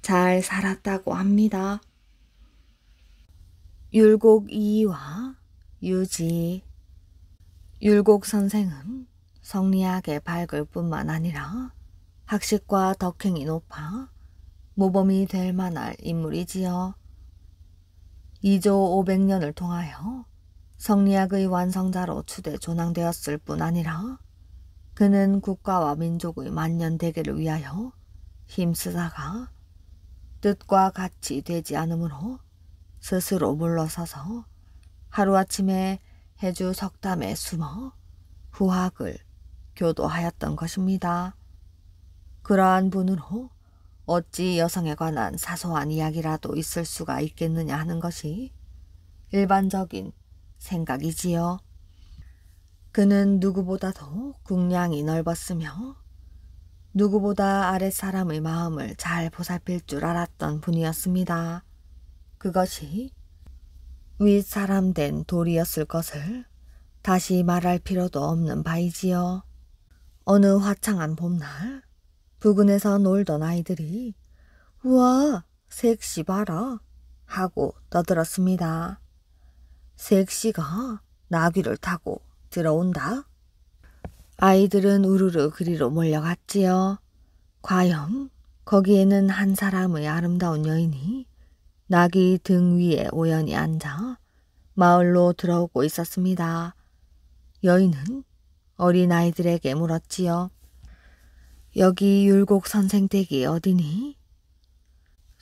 잘 살았다고 합니다. 율곡 이와 유지 율곡 선생은 성리학의 밝을 뿐만 아니라 학식과 덕행이 높아 모범이 될 만할 인물이지요. 2조 500년을 통하여 성리학의 완성자로 추대 조낭되었을 뿐 아니라 그는 국가와 민족의 만년대계를 위하여 힘쓰다가 뜻과 같이 되지 않으므로 스스로 물러서서 하루아침에 해주 석담에 숨어 후학을 교도하였던 것입니다. 그러한 분으로 어찌 여성에 관한 사소한 이야기라도 있을 수가 있겠느냐 하는 것이 일반적인 생각이지요. 그는 누구보다도 국량이 넓었으며 누구보다 아랫사람의 마음을 잘 보살필 줄 알았던 분이었습니다. 그것이 윗사람 된 돌이었을 것을 다시 말할 필요도 없는 바이지요. 어느 화창한 봄날 부근에서 놀던 아이들이 우와 색시 봐라 하고 떠들었습니다. 색시가 나귀를 타고 들어온다. 아이들은 우르르 그리로 몰려갔지요. 과연 거기에는 한 사람의 아름다운 여인이 나귀 등 위에 오연히 앉아 마을로 들어오고 있었습니다. 여인은 어린 아이들에게 물었지요. 여기 율곡 선생 댁이 어디니?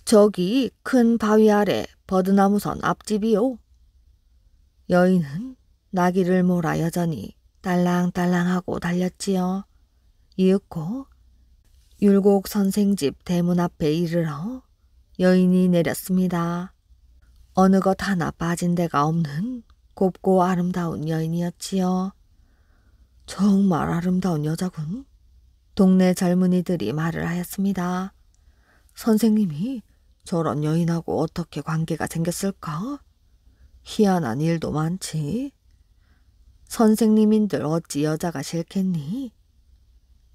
저기 큰 바위 아래 버드나무선 앞집이요. 여인은 나귀를 몰아 여전히 딸랑딸랑하고 달렸지요. 이윽고 율곡 선생 집 대문 앞에 이르러 여인이 내렸습니다. 어느 것 하나 빠진 데가 없는 곱고 아름다운 여인이었지요. 정말 아름다운 여자군. 동네 젊은이들이 말을 하였습니다. 선생님이 저런 여인하고 어떻게 관계가 생겼을까? 희한한 일도 많지. 선생님인들 어찌 여자가 싫겠니?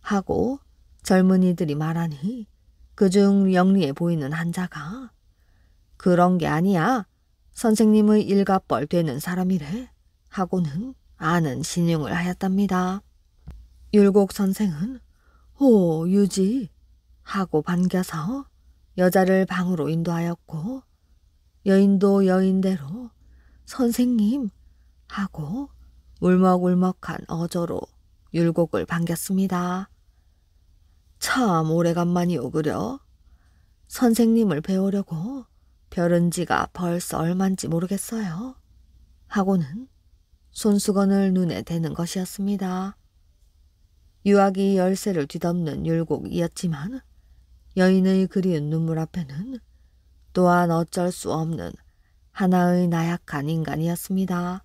하고 젊은이들이 말하니 그중 영리해 보이는 한 자가 그런 게 아니야. 선생님의 일갑벌 되는 사람이래. 하고는 아는 신용을 하였답니다. 율곡 선생은 오, 유지. 하고 반겨서 여자를 방으로 인도하였고, 여인도 여인대로 선생님 하고 울먹울먹한 어조로 율곡을 반겼습니다. 참 오래간만이 오 그려. 선생님을 배우려고 별은 지가 벌써 얼만지 모르겠어요. 하고는 손수건을 눈에 대는 것이었습니다. 유학이 열쇠를 뒤덮는 율곡이었지만 여인의 그리운 눈물 앞에는 또한 어쩔 수 없는 하나의 나약한 인간이었습니다.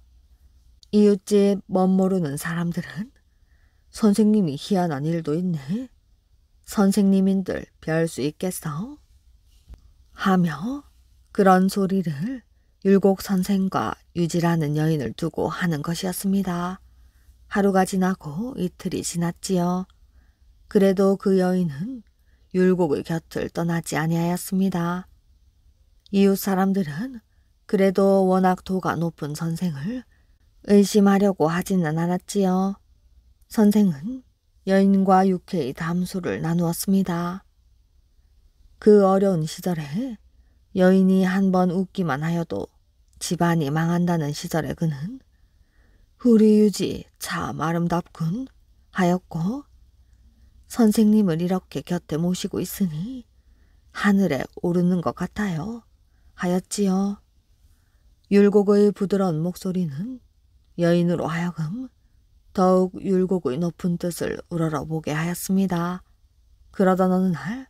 이웃집 멋모르는 사람들은 선생님이 희한한 일도 있네 선생님인들 별 수 있겠어? 하며 그런 소리를 율곡 선생과 유지라는 여인을 두고 하는 것이었습니다. 하루가 지나고 이틀이 지났지요. 그래도 그 여인은 율곡의 곁을 떠나지 아니하였습니다. 이웃 사람들은 그래도 워낙 도가 높은 선생을 의심하려고 하지는 않았지요. 선생은 여인과 육회의 담소를 나누었습니다. 그 어려운 시절에 여인이 한 번 웃기만 하여도 집안이 망한다는 시절에 그는 우리 유지 참 아름답군 하였고 선생님을 이렇게 곁에 모시고 있으니 하늘에 오르는 것 같아요 하였지요. 율곡의 부드러운 목소리는 여인으로 하여금 더욱 율곡의 높은 뜻을 우러러보게 하였습니다. 그러던 어느 날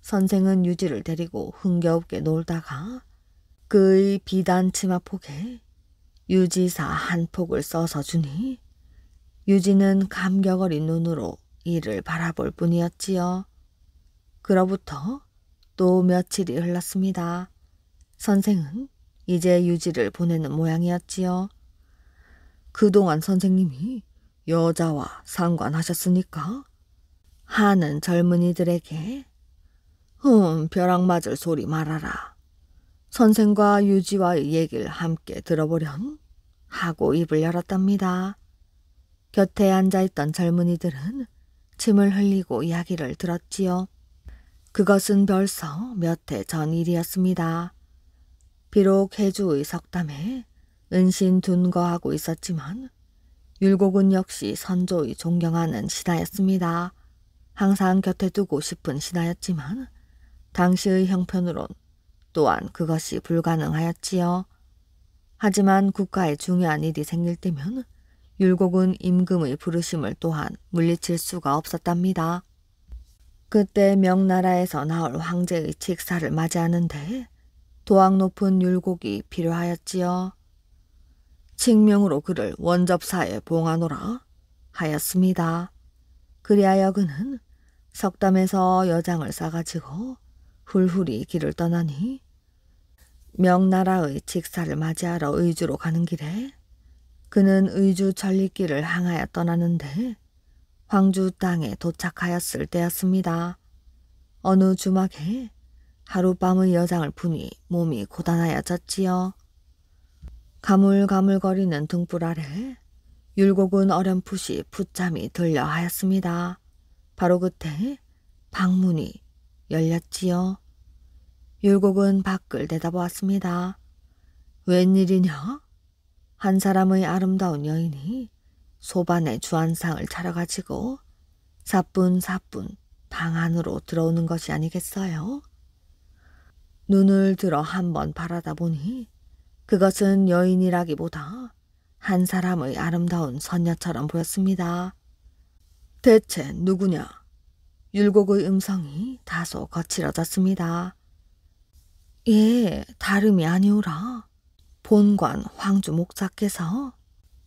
선생은 유지를 데리고 흥겨웁게 놀다가 그의 비단 치마폭에 유지사 한 폭을 써서 주니 유지는 감격 어린 눈으로 이를 바라볼 뿐이었지요. 그로부터 또 며칠이 흘렀습니다. 선생은 이제 유지를 보내는 모양이었지요. 그동안 선생님이 여자와 상관하셨으니까 하는 젊은이들에게 흠 벼락 맞을 소리 말아라. 선생과 유지와의 얘기를 함께 들어보렴 하고 입을 열었답니다. 곁에 앉아있던 젊은이들은 침을 흘리고 이야기를 들었지요. 그것은 벌써 몇 해 전 일이었습니다. 비록 해주의 석담에 은신 둔거하고 있었지만 율곡은 역시 선조의 존경하는 신하였습니다. 항상 곁에 두고 싶은 신하였지만 당시의 형편으론 또한 그것이 불가능하였지요. 하지만 국가에 중요한 일이 생길 때면 율곡은 임금의 부르심을 또한 물리칠 수가 없었답니다. 그때 명나라에서 나올 황제의 직사를 맞이하는데 도학 높은 율곡이 필요하였지요. 칙명으로 그를 원접사에 봉하노라 하였습니다. 그리하여 그는 석담에서 여장을 싸가지고 훌훌히 길을 떠나니 명나라의 직사를 맞이하러 의주로 가는 길에 그는 의주 전리길을 향하여 떠나는데 황주 땅에 도착하였을 때였습니다. 어느 주막에 하룻밤의 여장을 푸니 몸이 고단하여졌지요. 가물가물거리는 등불 아래 율곡은 어렴풋이 풋잠이 들려 하였습니다. 바로 그때 방문이 열렸지요. 율곡은 밖을 내다보았습니다. 웬일이냐? 한 사람의 아름다운 여인이 소반의 주안상을 차려가지고 사뿐사뿐 방 안으로 들어오는 것이 아니겠어요? 눈을 들어 한번 바라다 보니 그것은 여인이라기보다 한 사람의 아름다운 선녀처럼 보였습니다. 대체 누구냐? 율곡의 음성이 다소 거칠어졌습니다. 예, 다름이 아니오라. 본관 황주 목사께서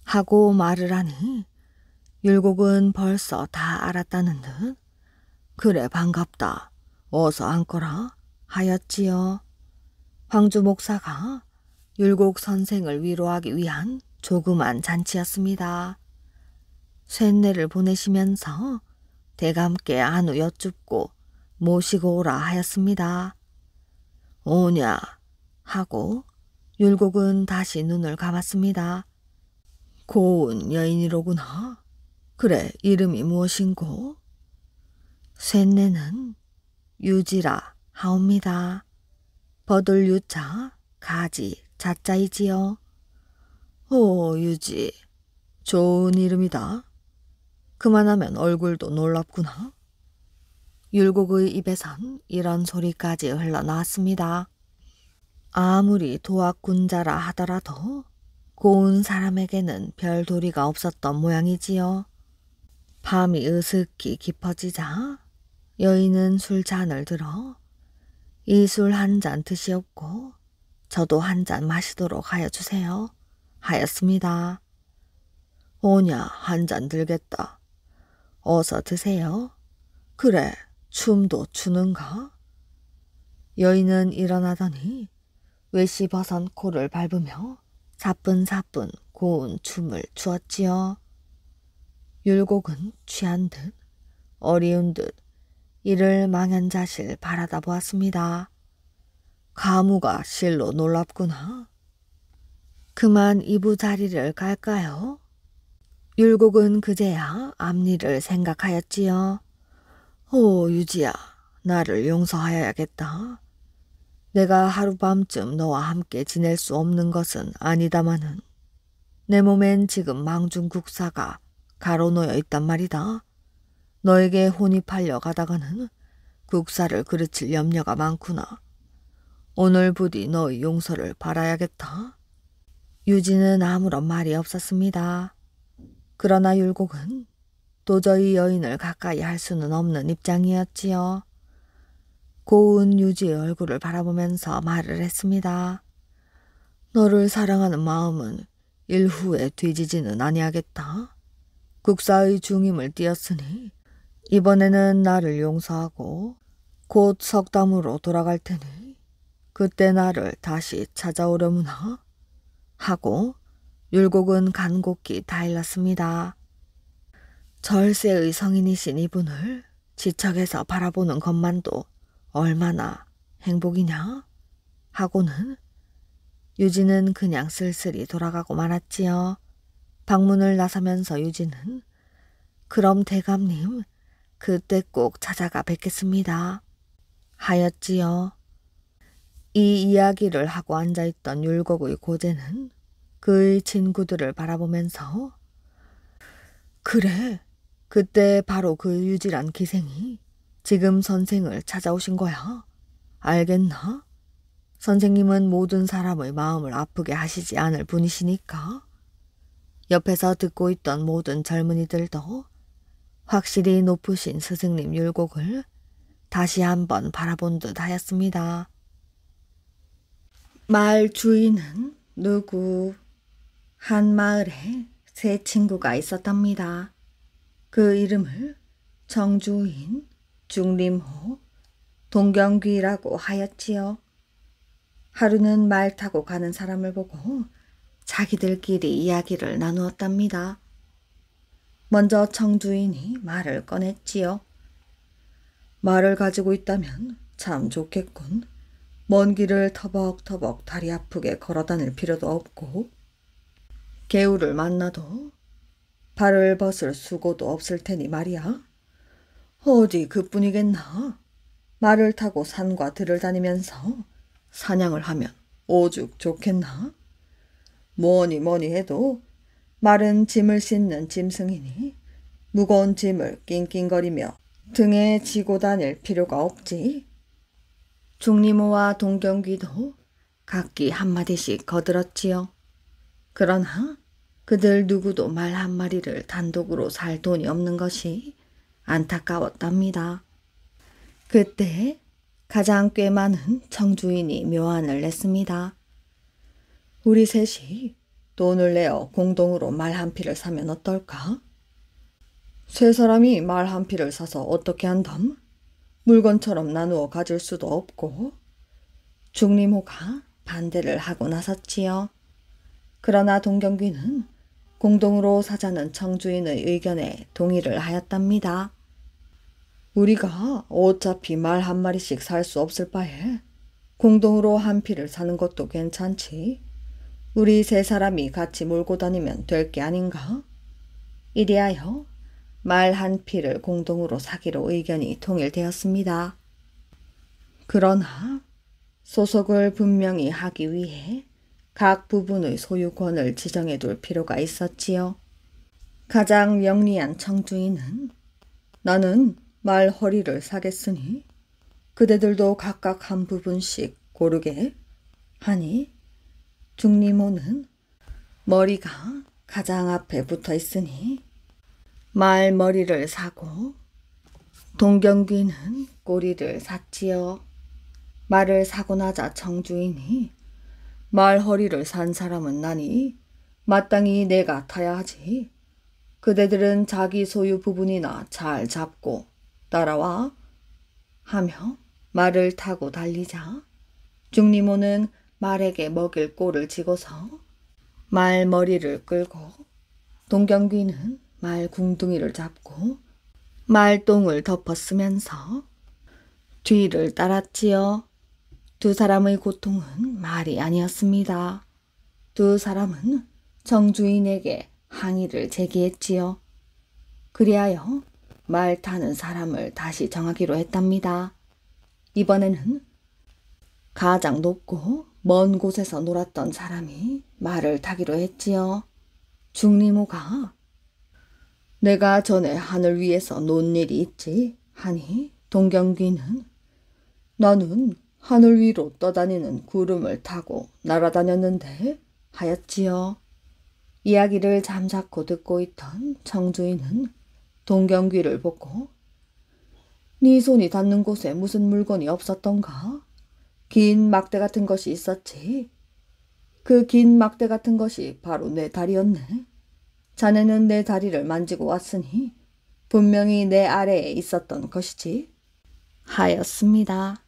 하고 말을 하니 율곡은 벌써 다 알았다는 듯 그래 반갑다. 어서 앉거라 하였지요. 황주 목사가 율곡 선생을 위로하기 위한 조그만 잔치였습니다. 쇳내를 보내시면서 대감께 안우 여쭙고 모시고 오라 하였습니다. 오냐 하고 율곡은 다시 눈을 감았습니다. 고운 여인이로구나. 그래 이름이 무엇인고? 쇳내는 유지라 하옵니다. 버들 유자 가지 자자이지요. 오 유지 좋은 이름이다. 그만하면 얼굴도 놀랍구나. 율곡의 입에선 이런 소리까지 흘러나왔습니다. 아무리 도학군자라 하더라도 고운 사람에게는 별 도리가 없었던 모양이지요. 밤이 으슥히 깊어지자 여인은 술잔을 들어 이 술 한 잔 드시옵고 저도 한 잔 마시도록 하여 주세요. 하였습니다. 오냐 한 잔 들겠다. 어서 드세요. 그래 춤도 추는가? 여인은 일어나더니 외시 벗은 코를 밟으며 사뿐사뿐 고운 춤을 추었지요. 율곡은 취한 듯 어리운 듯 이를 망연자실 바라다 보았습니다. 가무가 실로 놀랍구나. 그만 이부자리를 갈까요? 율곡은 그제야 앞니를 생각하였지요. 오, 유지야, 나를 용서하여야겠다. 내가 하룻밤쯤 너와 함께 지낼 수 없는 것은 아니다마는 내 몸엔 지금 망중국사가 가로놓여 있단 말이다. 너에게 혼이 팔려 가다가는 국사를 그르칠 염려가 많구나. 오늘 부디 너의 용서를 바라야겠다. 유지는 아무런 말이 없었습니다. 그러나 율곡은 도저히 여인을 가까이 할 수는 없는 입장이었지요. 고운 유지의 얼굴을 바라보면서 말을 했습니다. 너를 사랑하는 마음은 일후에 뒤지지는 아니하겠다. 국사의 중임을 띄었으니 이번에는 나를 용서하고 곧 석담으로 돌아갈 테니 그때 나를 다시 찾아오려무나 하고 율곡은 간곡히 다일렀습니다. 절세의 성인이신 이분을 지척에서 바라보는 것만도 얼마나 행복이냐 하고는 유진은 그냥 쓸쓸히 돌아가고 말았지요. 방문을 나서면서 유진은 그럼 대감님 그때 꼭 찾아가 뵙겠습니다. 하였지요. 이 이야기를 하고 앉아있던 율곡의 고재는 그의 친구들을 바라보면서 그래, 그때 바로 그 유지란 기생이 지금 선생을 찾아오신 거야. 알겠나? 선생님은 모든 사람의 마음을 아프게 하시지 않을 분이시니까. 옆에서 듣고 있던 모든 젊은이들도 확실히 높으신 스승님 율곡을 다시 한번 바라본 듯 하였습니다. 말 주인은 누구? 한 마을에 세 친구가 있었답니다. 그 이름을 정주인, 중림호, 동경귀라고 하였지요. 하루는 말 타고 가는 사람을 보고 자기들끼리 이야기를 나누었답니다. 먼저 정주인이 말을 꺼냈지요. 말을 가지고 있다면 참 좋겠군. 먼 길을 터벅터벅 다리 아프게 걸어 다닐 필요도 없고 개울을 만나도 발을 벗을 수고도 없을 테니 말이야. 어디 그뿐이겠나. 말을 타고 산과 들을 다니면서 사냥을 하면 오죽 좋겠나. 뭐니 뭐니 해도 말은 짐을 싣는 짐승이니 무거운 짐을 낑낑거리며 등에 지고 다닐 필요가 없지. 중리모와 동경귀도 각기 한마디씩 거들었지요. 그러나 그들 누구도 말 한마리를 단독으로 살 돈이 없는 것이 안타까웠답니다. 그때 가장 꽤 많은 청주인이 묘안을 냈습니다. 우리 셋이 돈을 내어 공동으로 말 한 피를 사면 어떨까? 세 사람이 말 한 피를 사서 어떻게 한담? 물건처럼 나누어 가질 수도 없고 중림호가 반대를 하고 나섰지요. 그러나 동경귀는 공동으로 사자는 청주인의 의견에 동의를 하였답니다. 우리가 어차피 말 한 마리씩 살 수 없을 바에 공동으로 한 피를 사는 것도 괜찮지. 우리 세 사람이 같이 몰고 다니면 될 게 아닌가? 이리하여 말 한 피를 공동으로 사기로 의견이 통일되었습니다. 그러나 소속을 분명히 하기 위해 각 부분의 소유권을 지정해 둘 필요가 있었지요. 가장 영리한 청주인은 나는 말 허리를 사겠으니 그대들도 각각 한 부분씩 고르게 하니 중리모는 머리가 가장 앞에 붙어 있으니 말 머리를 사고 동경귀는 꼬리를 샀지요. 말을 사고 나자 청주인이 말 허리를 산 사람은 나니 마땅히 내가 타야 하지. 그대들은 자기 소유 부분이나 잘 잡고 따라와 하며 말을 타고 달리자 중리모는 말에게 먹일 꼴을 쥐고서 말 머리를 끌고 동경귀는 말 궁둥이를 잡고 말똥을 덮었으면서 뒤를 따랐지요. 두 사람의 고통은 말이 아니었습니다. 두 사람은 정주인에게 항의를 제기했지요. 그리하여 말 타는 사람을 다시 정하기로 했답니다. 이번에는 가장 높고 먼 곳에서 놀았던 사람이 말을 타기로 했지요. 중리모가 내가 전에 하늘 위에서 논 일이 있지 하니 동경귀는 나는 하늘 위로 떠다니는 구름을 타고 날아다녔는데 하였지요. 이야기를 잠자코 듣고 있던 청주인은 동경귀를 보고 네 손이 닿는 곳에 무슨 물건이 없었던가? 긴 막대 같은 것이 있었지. 그 긴 막대 같은 것이 바로 내 다리였네. 자네는 내 다리를 만지고 왔으니 분명히 내 아래에 있었던 것이지. 하였습니다.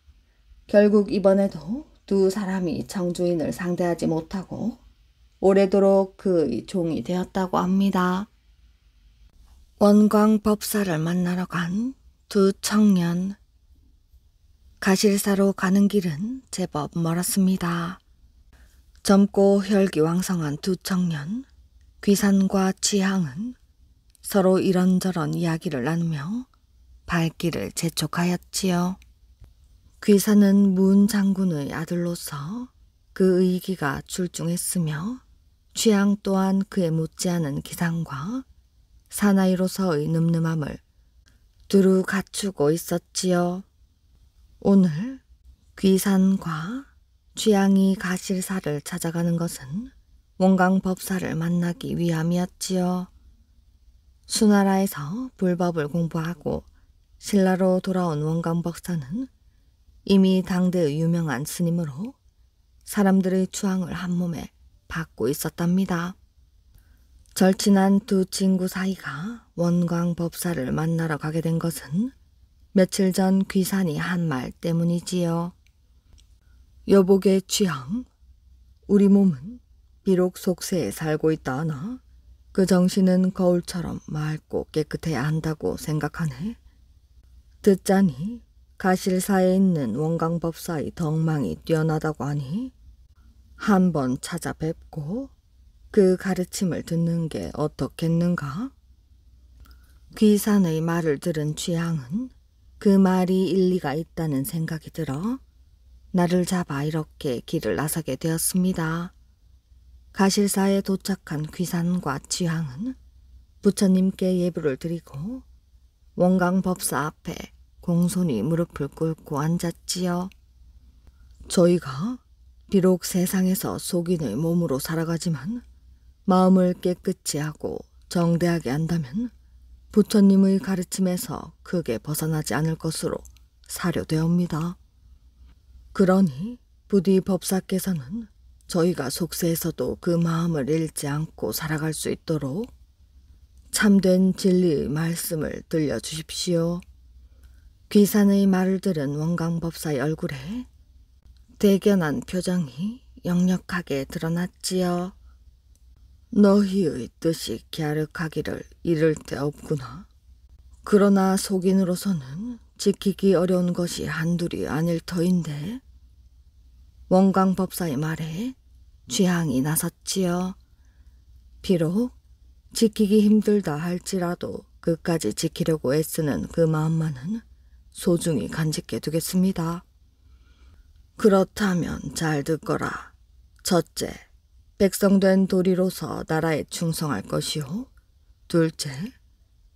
결국 이번에도 두 사람이 청주인을 상대하지 못하고 오래도록 그의 종이 되었다고 합니다. 원광 법사를 만나러 간 두 청년. 가실사로 가는 길은 제법 멀었습니다. 젊고 혈기왕성한 두 청년, 귀산과 취향은 서로 이런저런 이야기를 나누며 발길을 재촉하였지요. 귀산은 문 장군의 아들로서 그 의기가 출중했으며 취향 또한 그에 못지않은 기상과 사나이로서의 늠름함을 두루 갖추고 있었지요. 오늘 귀산과 취향이 가실사를 찾아가는 것은 원강법사를 만나기 위함이었지요. 수나라에서 불법을 공부하고 신라로 돌아온 원강법사는 이미 당대의 유명한 스님으로 사람들의 추앙을 한 몸에 받고 있었답니다. 절친한 두 친구 사이가 원광 법사를 만나러 가게 된 것은 며칠 전 귀산이 한 말 때문이지요. 여복의 취향, 우리 몸은 비록 속세에 살고 있다 하나 그 정신은 거울처럼 맑고 깨끗해야 한다고 생각하네. 듣자니 가실사에 있는 원광법사의 덕망이 뛰어나다고 하니 한번 찾아뵙고 그 가르침을 듣는 게 어떻겠는가? 귀산의 말을 들은 취향은 그 말이 일리가 있다는 생각이 들어 나를 잡아 이렇게 길을 나서게 되었습니다. 가실사에 도착한 귀산과 취향은 부처님께 예불을 드리고 원광법사 앞에 공손히 무릎을 꿇고 앉았지요. 저희가 비록 세상에서 속인의 몸으로 살아가지만 마음을 깨끗이 하고 정대하게 한다면 부처님의 가르침에서 크게 벗어나지 않을 것으로 사료되옵니다. 그러니 부디 법사께서는 저희가 속세에서도 그 마음을 잃지 않고 살아갈 수 있도록 참된 진리의 말씀을 들려주십시오. 귀산의 말을 들은 원광법사의 얼굴에 대견한 표정이 역력하게 드러났지요. 너희의 뜻이 갸륵하기를 이를 데 없구나. 그러나 속인으로서는 지키기 어려운 것이 한둘이 아닐 터인데 원광법사의 말에 취향이 나섰지요. 비록 지키기 힘들다 할지라도 끝까지 지키려고 애쓰는 그 마음만은 소중히 간직해 두겠습니다. 그렇다면 잘 듣거라. 첫째, 백성된 도리로서 나라에 충성할 것이요. 둘째,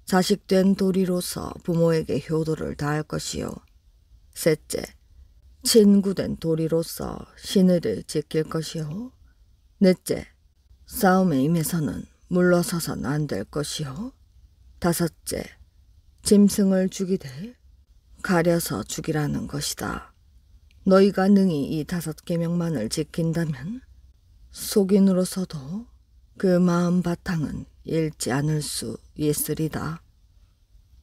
자식된 도리로서 부모에게 효도를 다할 것이요. 셋째, 친구된 도리로서 신의를 지킬 것이요. 넷째, 싸움에 임해서는 물러서선 안 될 것이요. 다섯째, 짐승을 죽이되 가려서 죽이라는 것이다. 너희가 능히 이 다섯 계명만을 지킨다면 속인으로서도 그 마음 바탕은 잃지 않을 수 있으리다.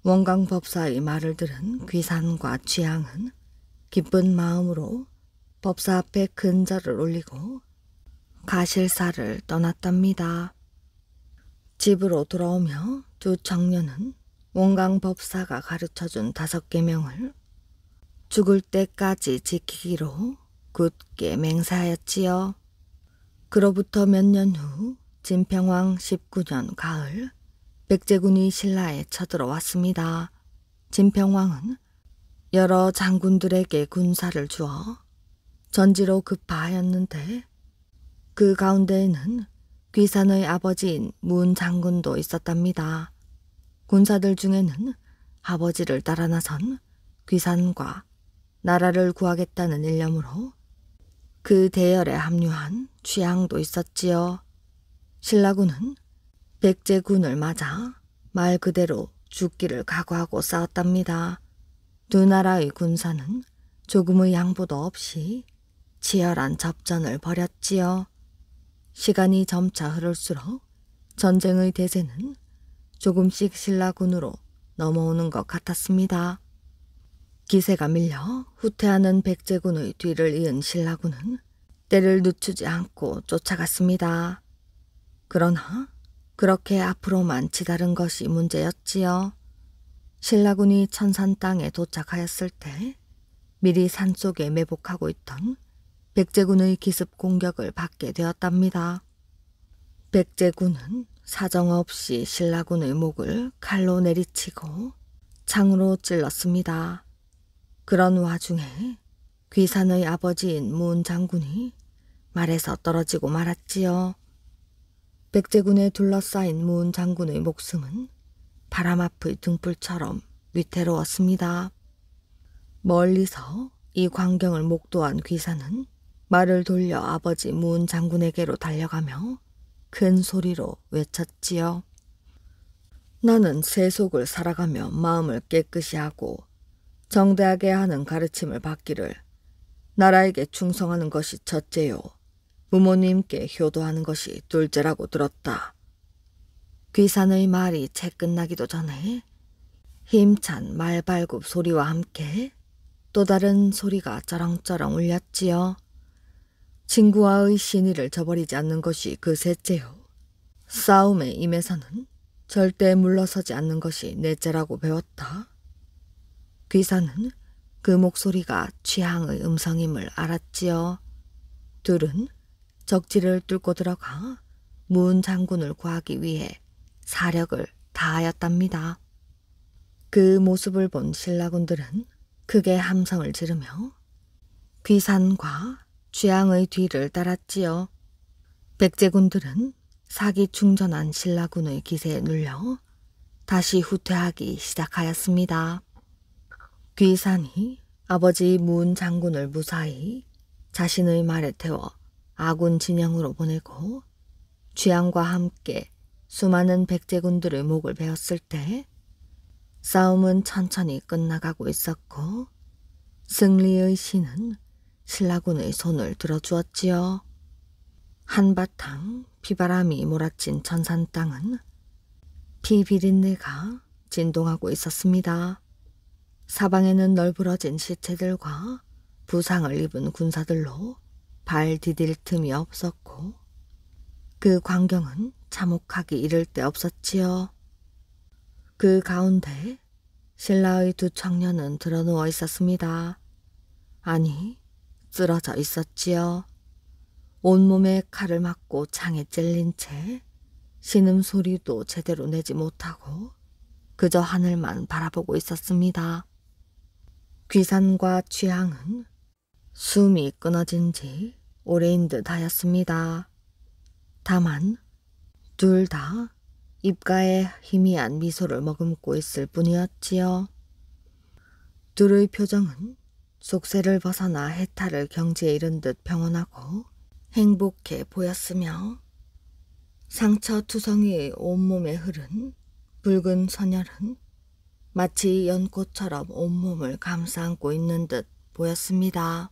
원광법사의 말을 들은 귀산과 취향은 기쁜 마음으로 법사 앞에 근절을 올리고 가실사를 떠났답니다. 집으로 돌아오며 두 청년은 원광법사가 가르쳐준 다섯 계명을 죽을 때까지 지키기로 굳게 맹세하였지요. 그로부터 몇 년 후 진평왕 19년 가을 백제군이 신라에 쳐들어왔습니다. 진평왕은 여러 장군들에게 군사를 주어 전지로 급파하였는데 그 가운데에는 귀산의 아버지인 문 장군도 있었답니다. 군사들 중에는 아버지를 따라 나선 귀산과 나라를 구하겠다는 일념으로 그 대열에 합류한 취향도 있었지요. 신라군은 백제군을 맞아 말 그대로 죽기를 각오하고 싸웠답니다. 두 나라의 군사는 조금의 양보도 없이 치열한 접전을 벌였지요. 시간이 점차 흐를수록 전쟁의 대세는 조금씩 신라군으로 넘어오는 것 같았습니다. 기세가 밀려 후퇴하는 백제군의 뒤를 이은 신라군은 때를 늦추지 않고 쫓아갔습니다. 그러나 그렇게 앞으로만 치다른 것이 문제였지요. 신라군이 천산 땅에 도착하였을 때 미리 산속에 매복하고 있던 백제군의 기습 공격을 받게 되었답니다. 백제군은 사정없이 신라군의 목을 칼로 내리치고 창으로 찔렀습니다. 그런 와중에 귀산의 아버지인 문 장군이 말에서 떨어지고 말았지요. 백제군에 둘러싸인 문 장군의 목숨은 바람 앞의 등불처럼 위태로웠습니다. 멀리서 이 광경을 목도한 귀사는 말을 돌려 아버지 문 장군에게로 달려가며 큰 소리로 외쳤지요. 나는 세속을 살아가며 마음을 깨끗이 하고 정대하게 하는 가르침을 받기를 나라에게 충성하는 것이 첫째요. 부모님께 효도하는 것이 둘째라고 들었다. 귀산의 말이 채 끝나기도 전에 힘찬 말발굽 소리와 함께 또 다른 소리가 쩌렁쩌렁 울렸지요. 친구와의 신의를 저버리지 않는 것이 그 셋째요. 싸움에 임해서는 절대 물러서지 않는 것이 넷째라고 배웠다. 귀사는 그 목소리가 취향의 음성임을 알았지요. 둘은 적지를 뚫고 들어가 문 장군을 구하기 위해 사력을 다하였답니다. 그 모습을 본 신라군들은 크게 함성을 지르며 귀산과 취향의 뒤를 따랐지요. 백제군들은 사기 충전한 신라군의 기세에 눌려 다시 후퇴하기 시작하였습니다. 귀산이 아버지 문 장군을 무사히 자신의 말에 태워 아군 진영으로 보내고 취향과 함께 수많은 백제군들의 목을 베었을 때 싸움은 천천히 끝나가고 있었고 승리의 신은 신라군의 손을 들어주었지요. 한바탕 비바람이 몰아친 천산 땅은 피비린내가 진동하고 있었습니다. 사방에는 널브러진 시체들과 부상을 입은 군사들로 발 디딜 틈이 없었고 그 광경은 참혹하기 이를 데 없었지요. 그 가운데 신라의 두 청년은 드러누워 있었습니다. 아니, 쓰러져 있었지요. 온몸에 칼을 맞고 창에 찔린 채 신음 소리도 제대로 내지 못하고 그저 하늘만 바라보고 있었습니다. 귀산과 취향은 숨이 끊어진 지 오래인 듯 하였습니다. 다만 둘 다 입가에 희미한 미소를 머금고 있을 뿐이었지요. 둘의 표정은 속세를 벗어나 해탈을 경지에 이른 듯 평온하고 행복해 보였으며 상처투성이의 온몸에 흐른 붉은 선혈은 마치 연꽃처럼 온몸을 감싸 안고 있는 듯 보였습니다.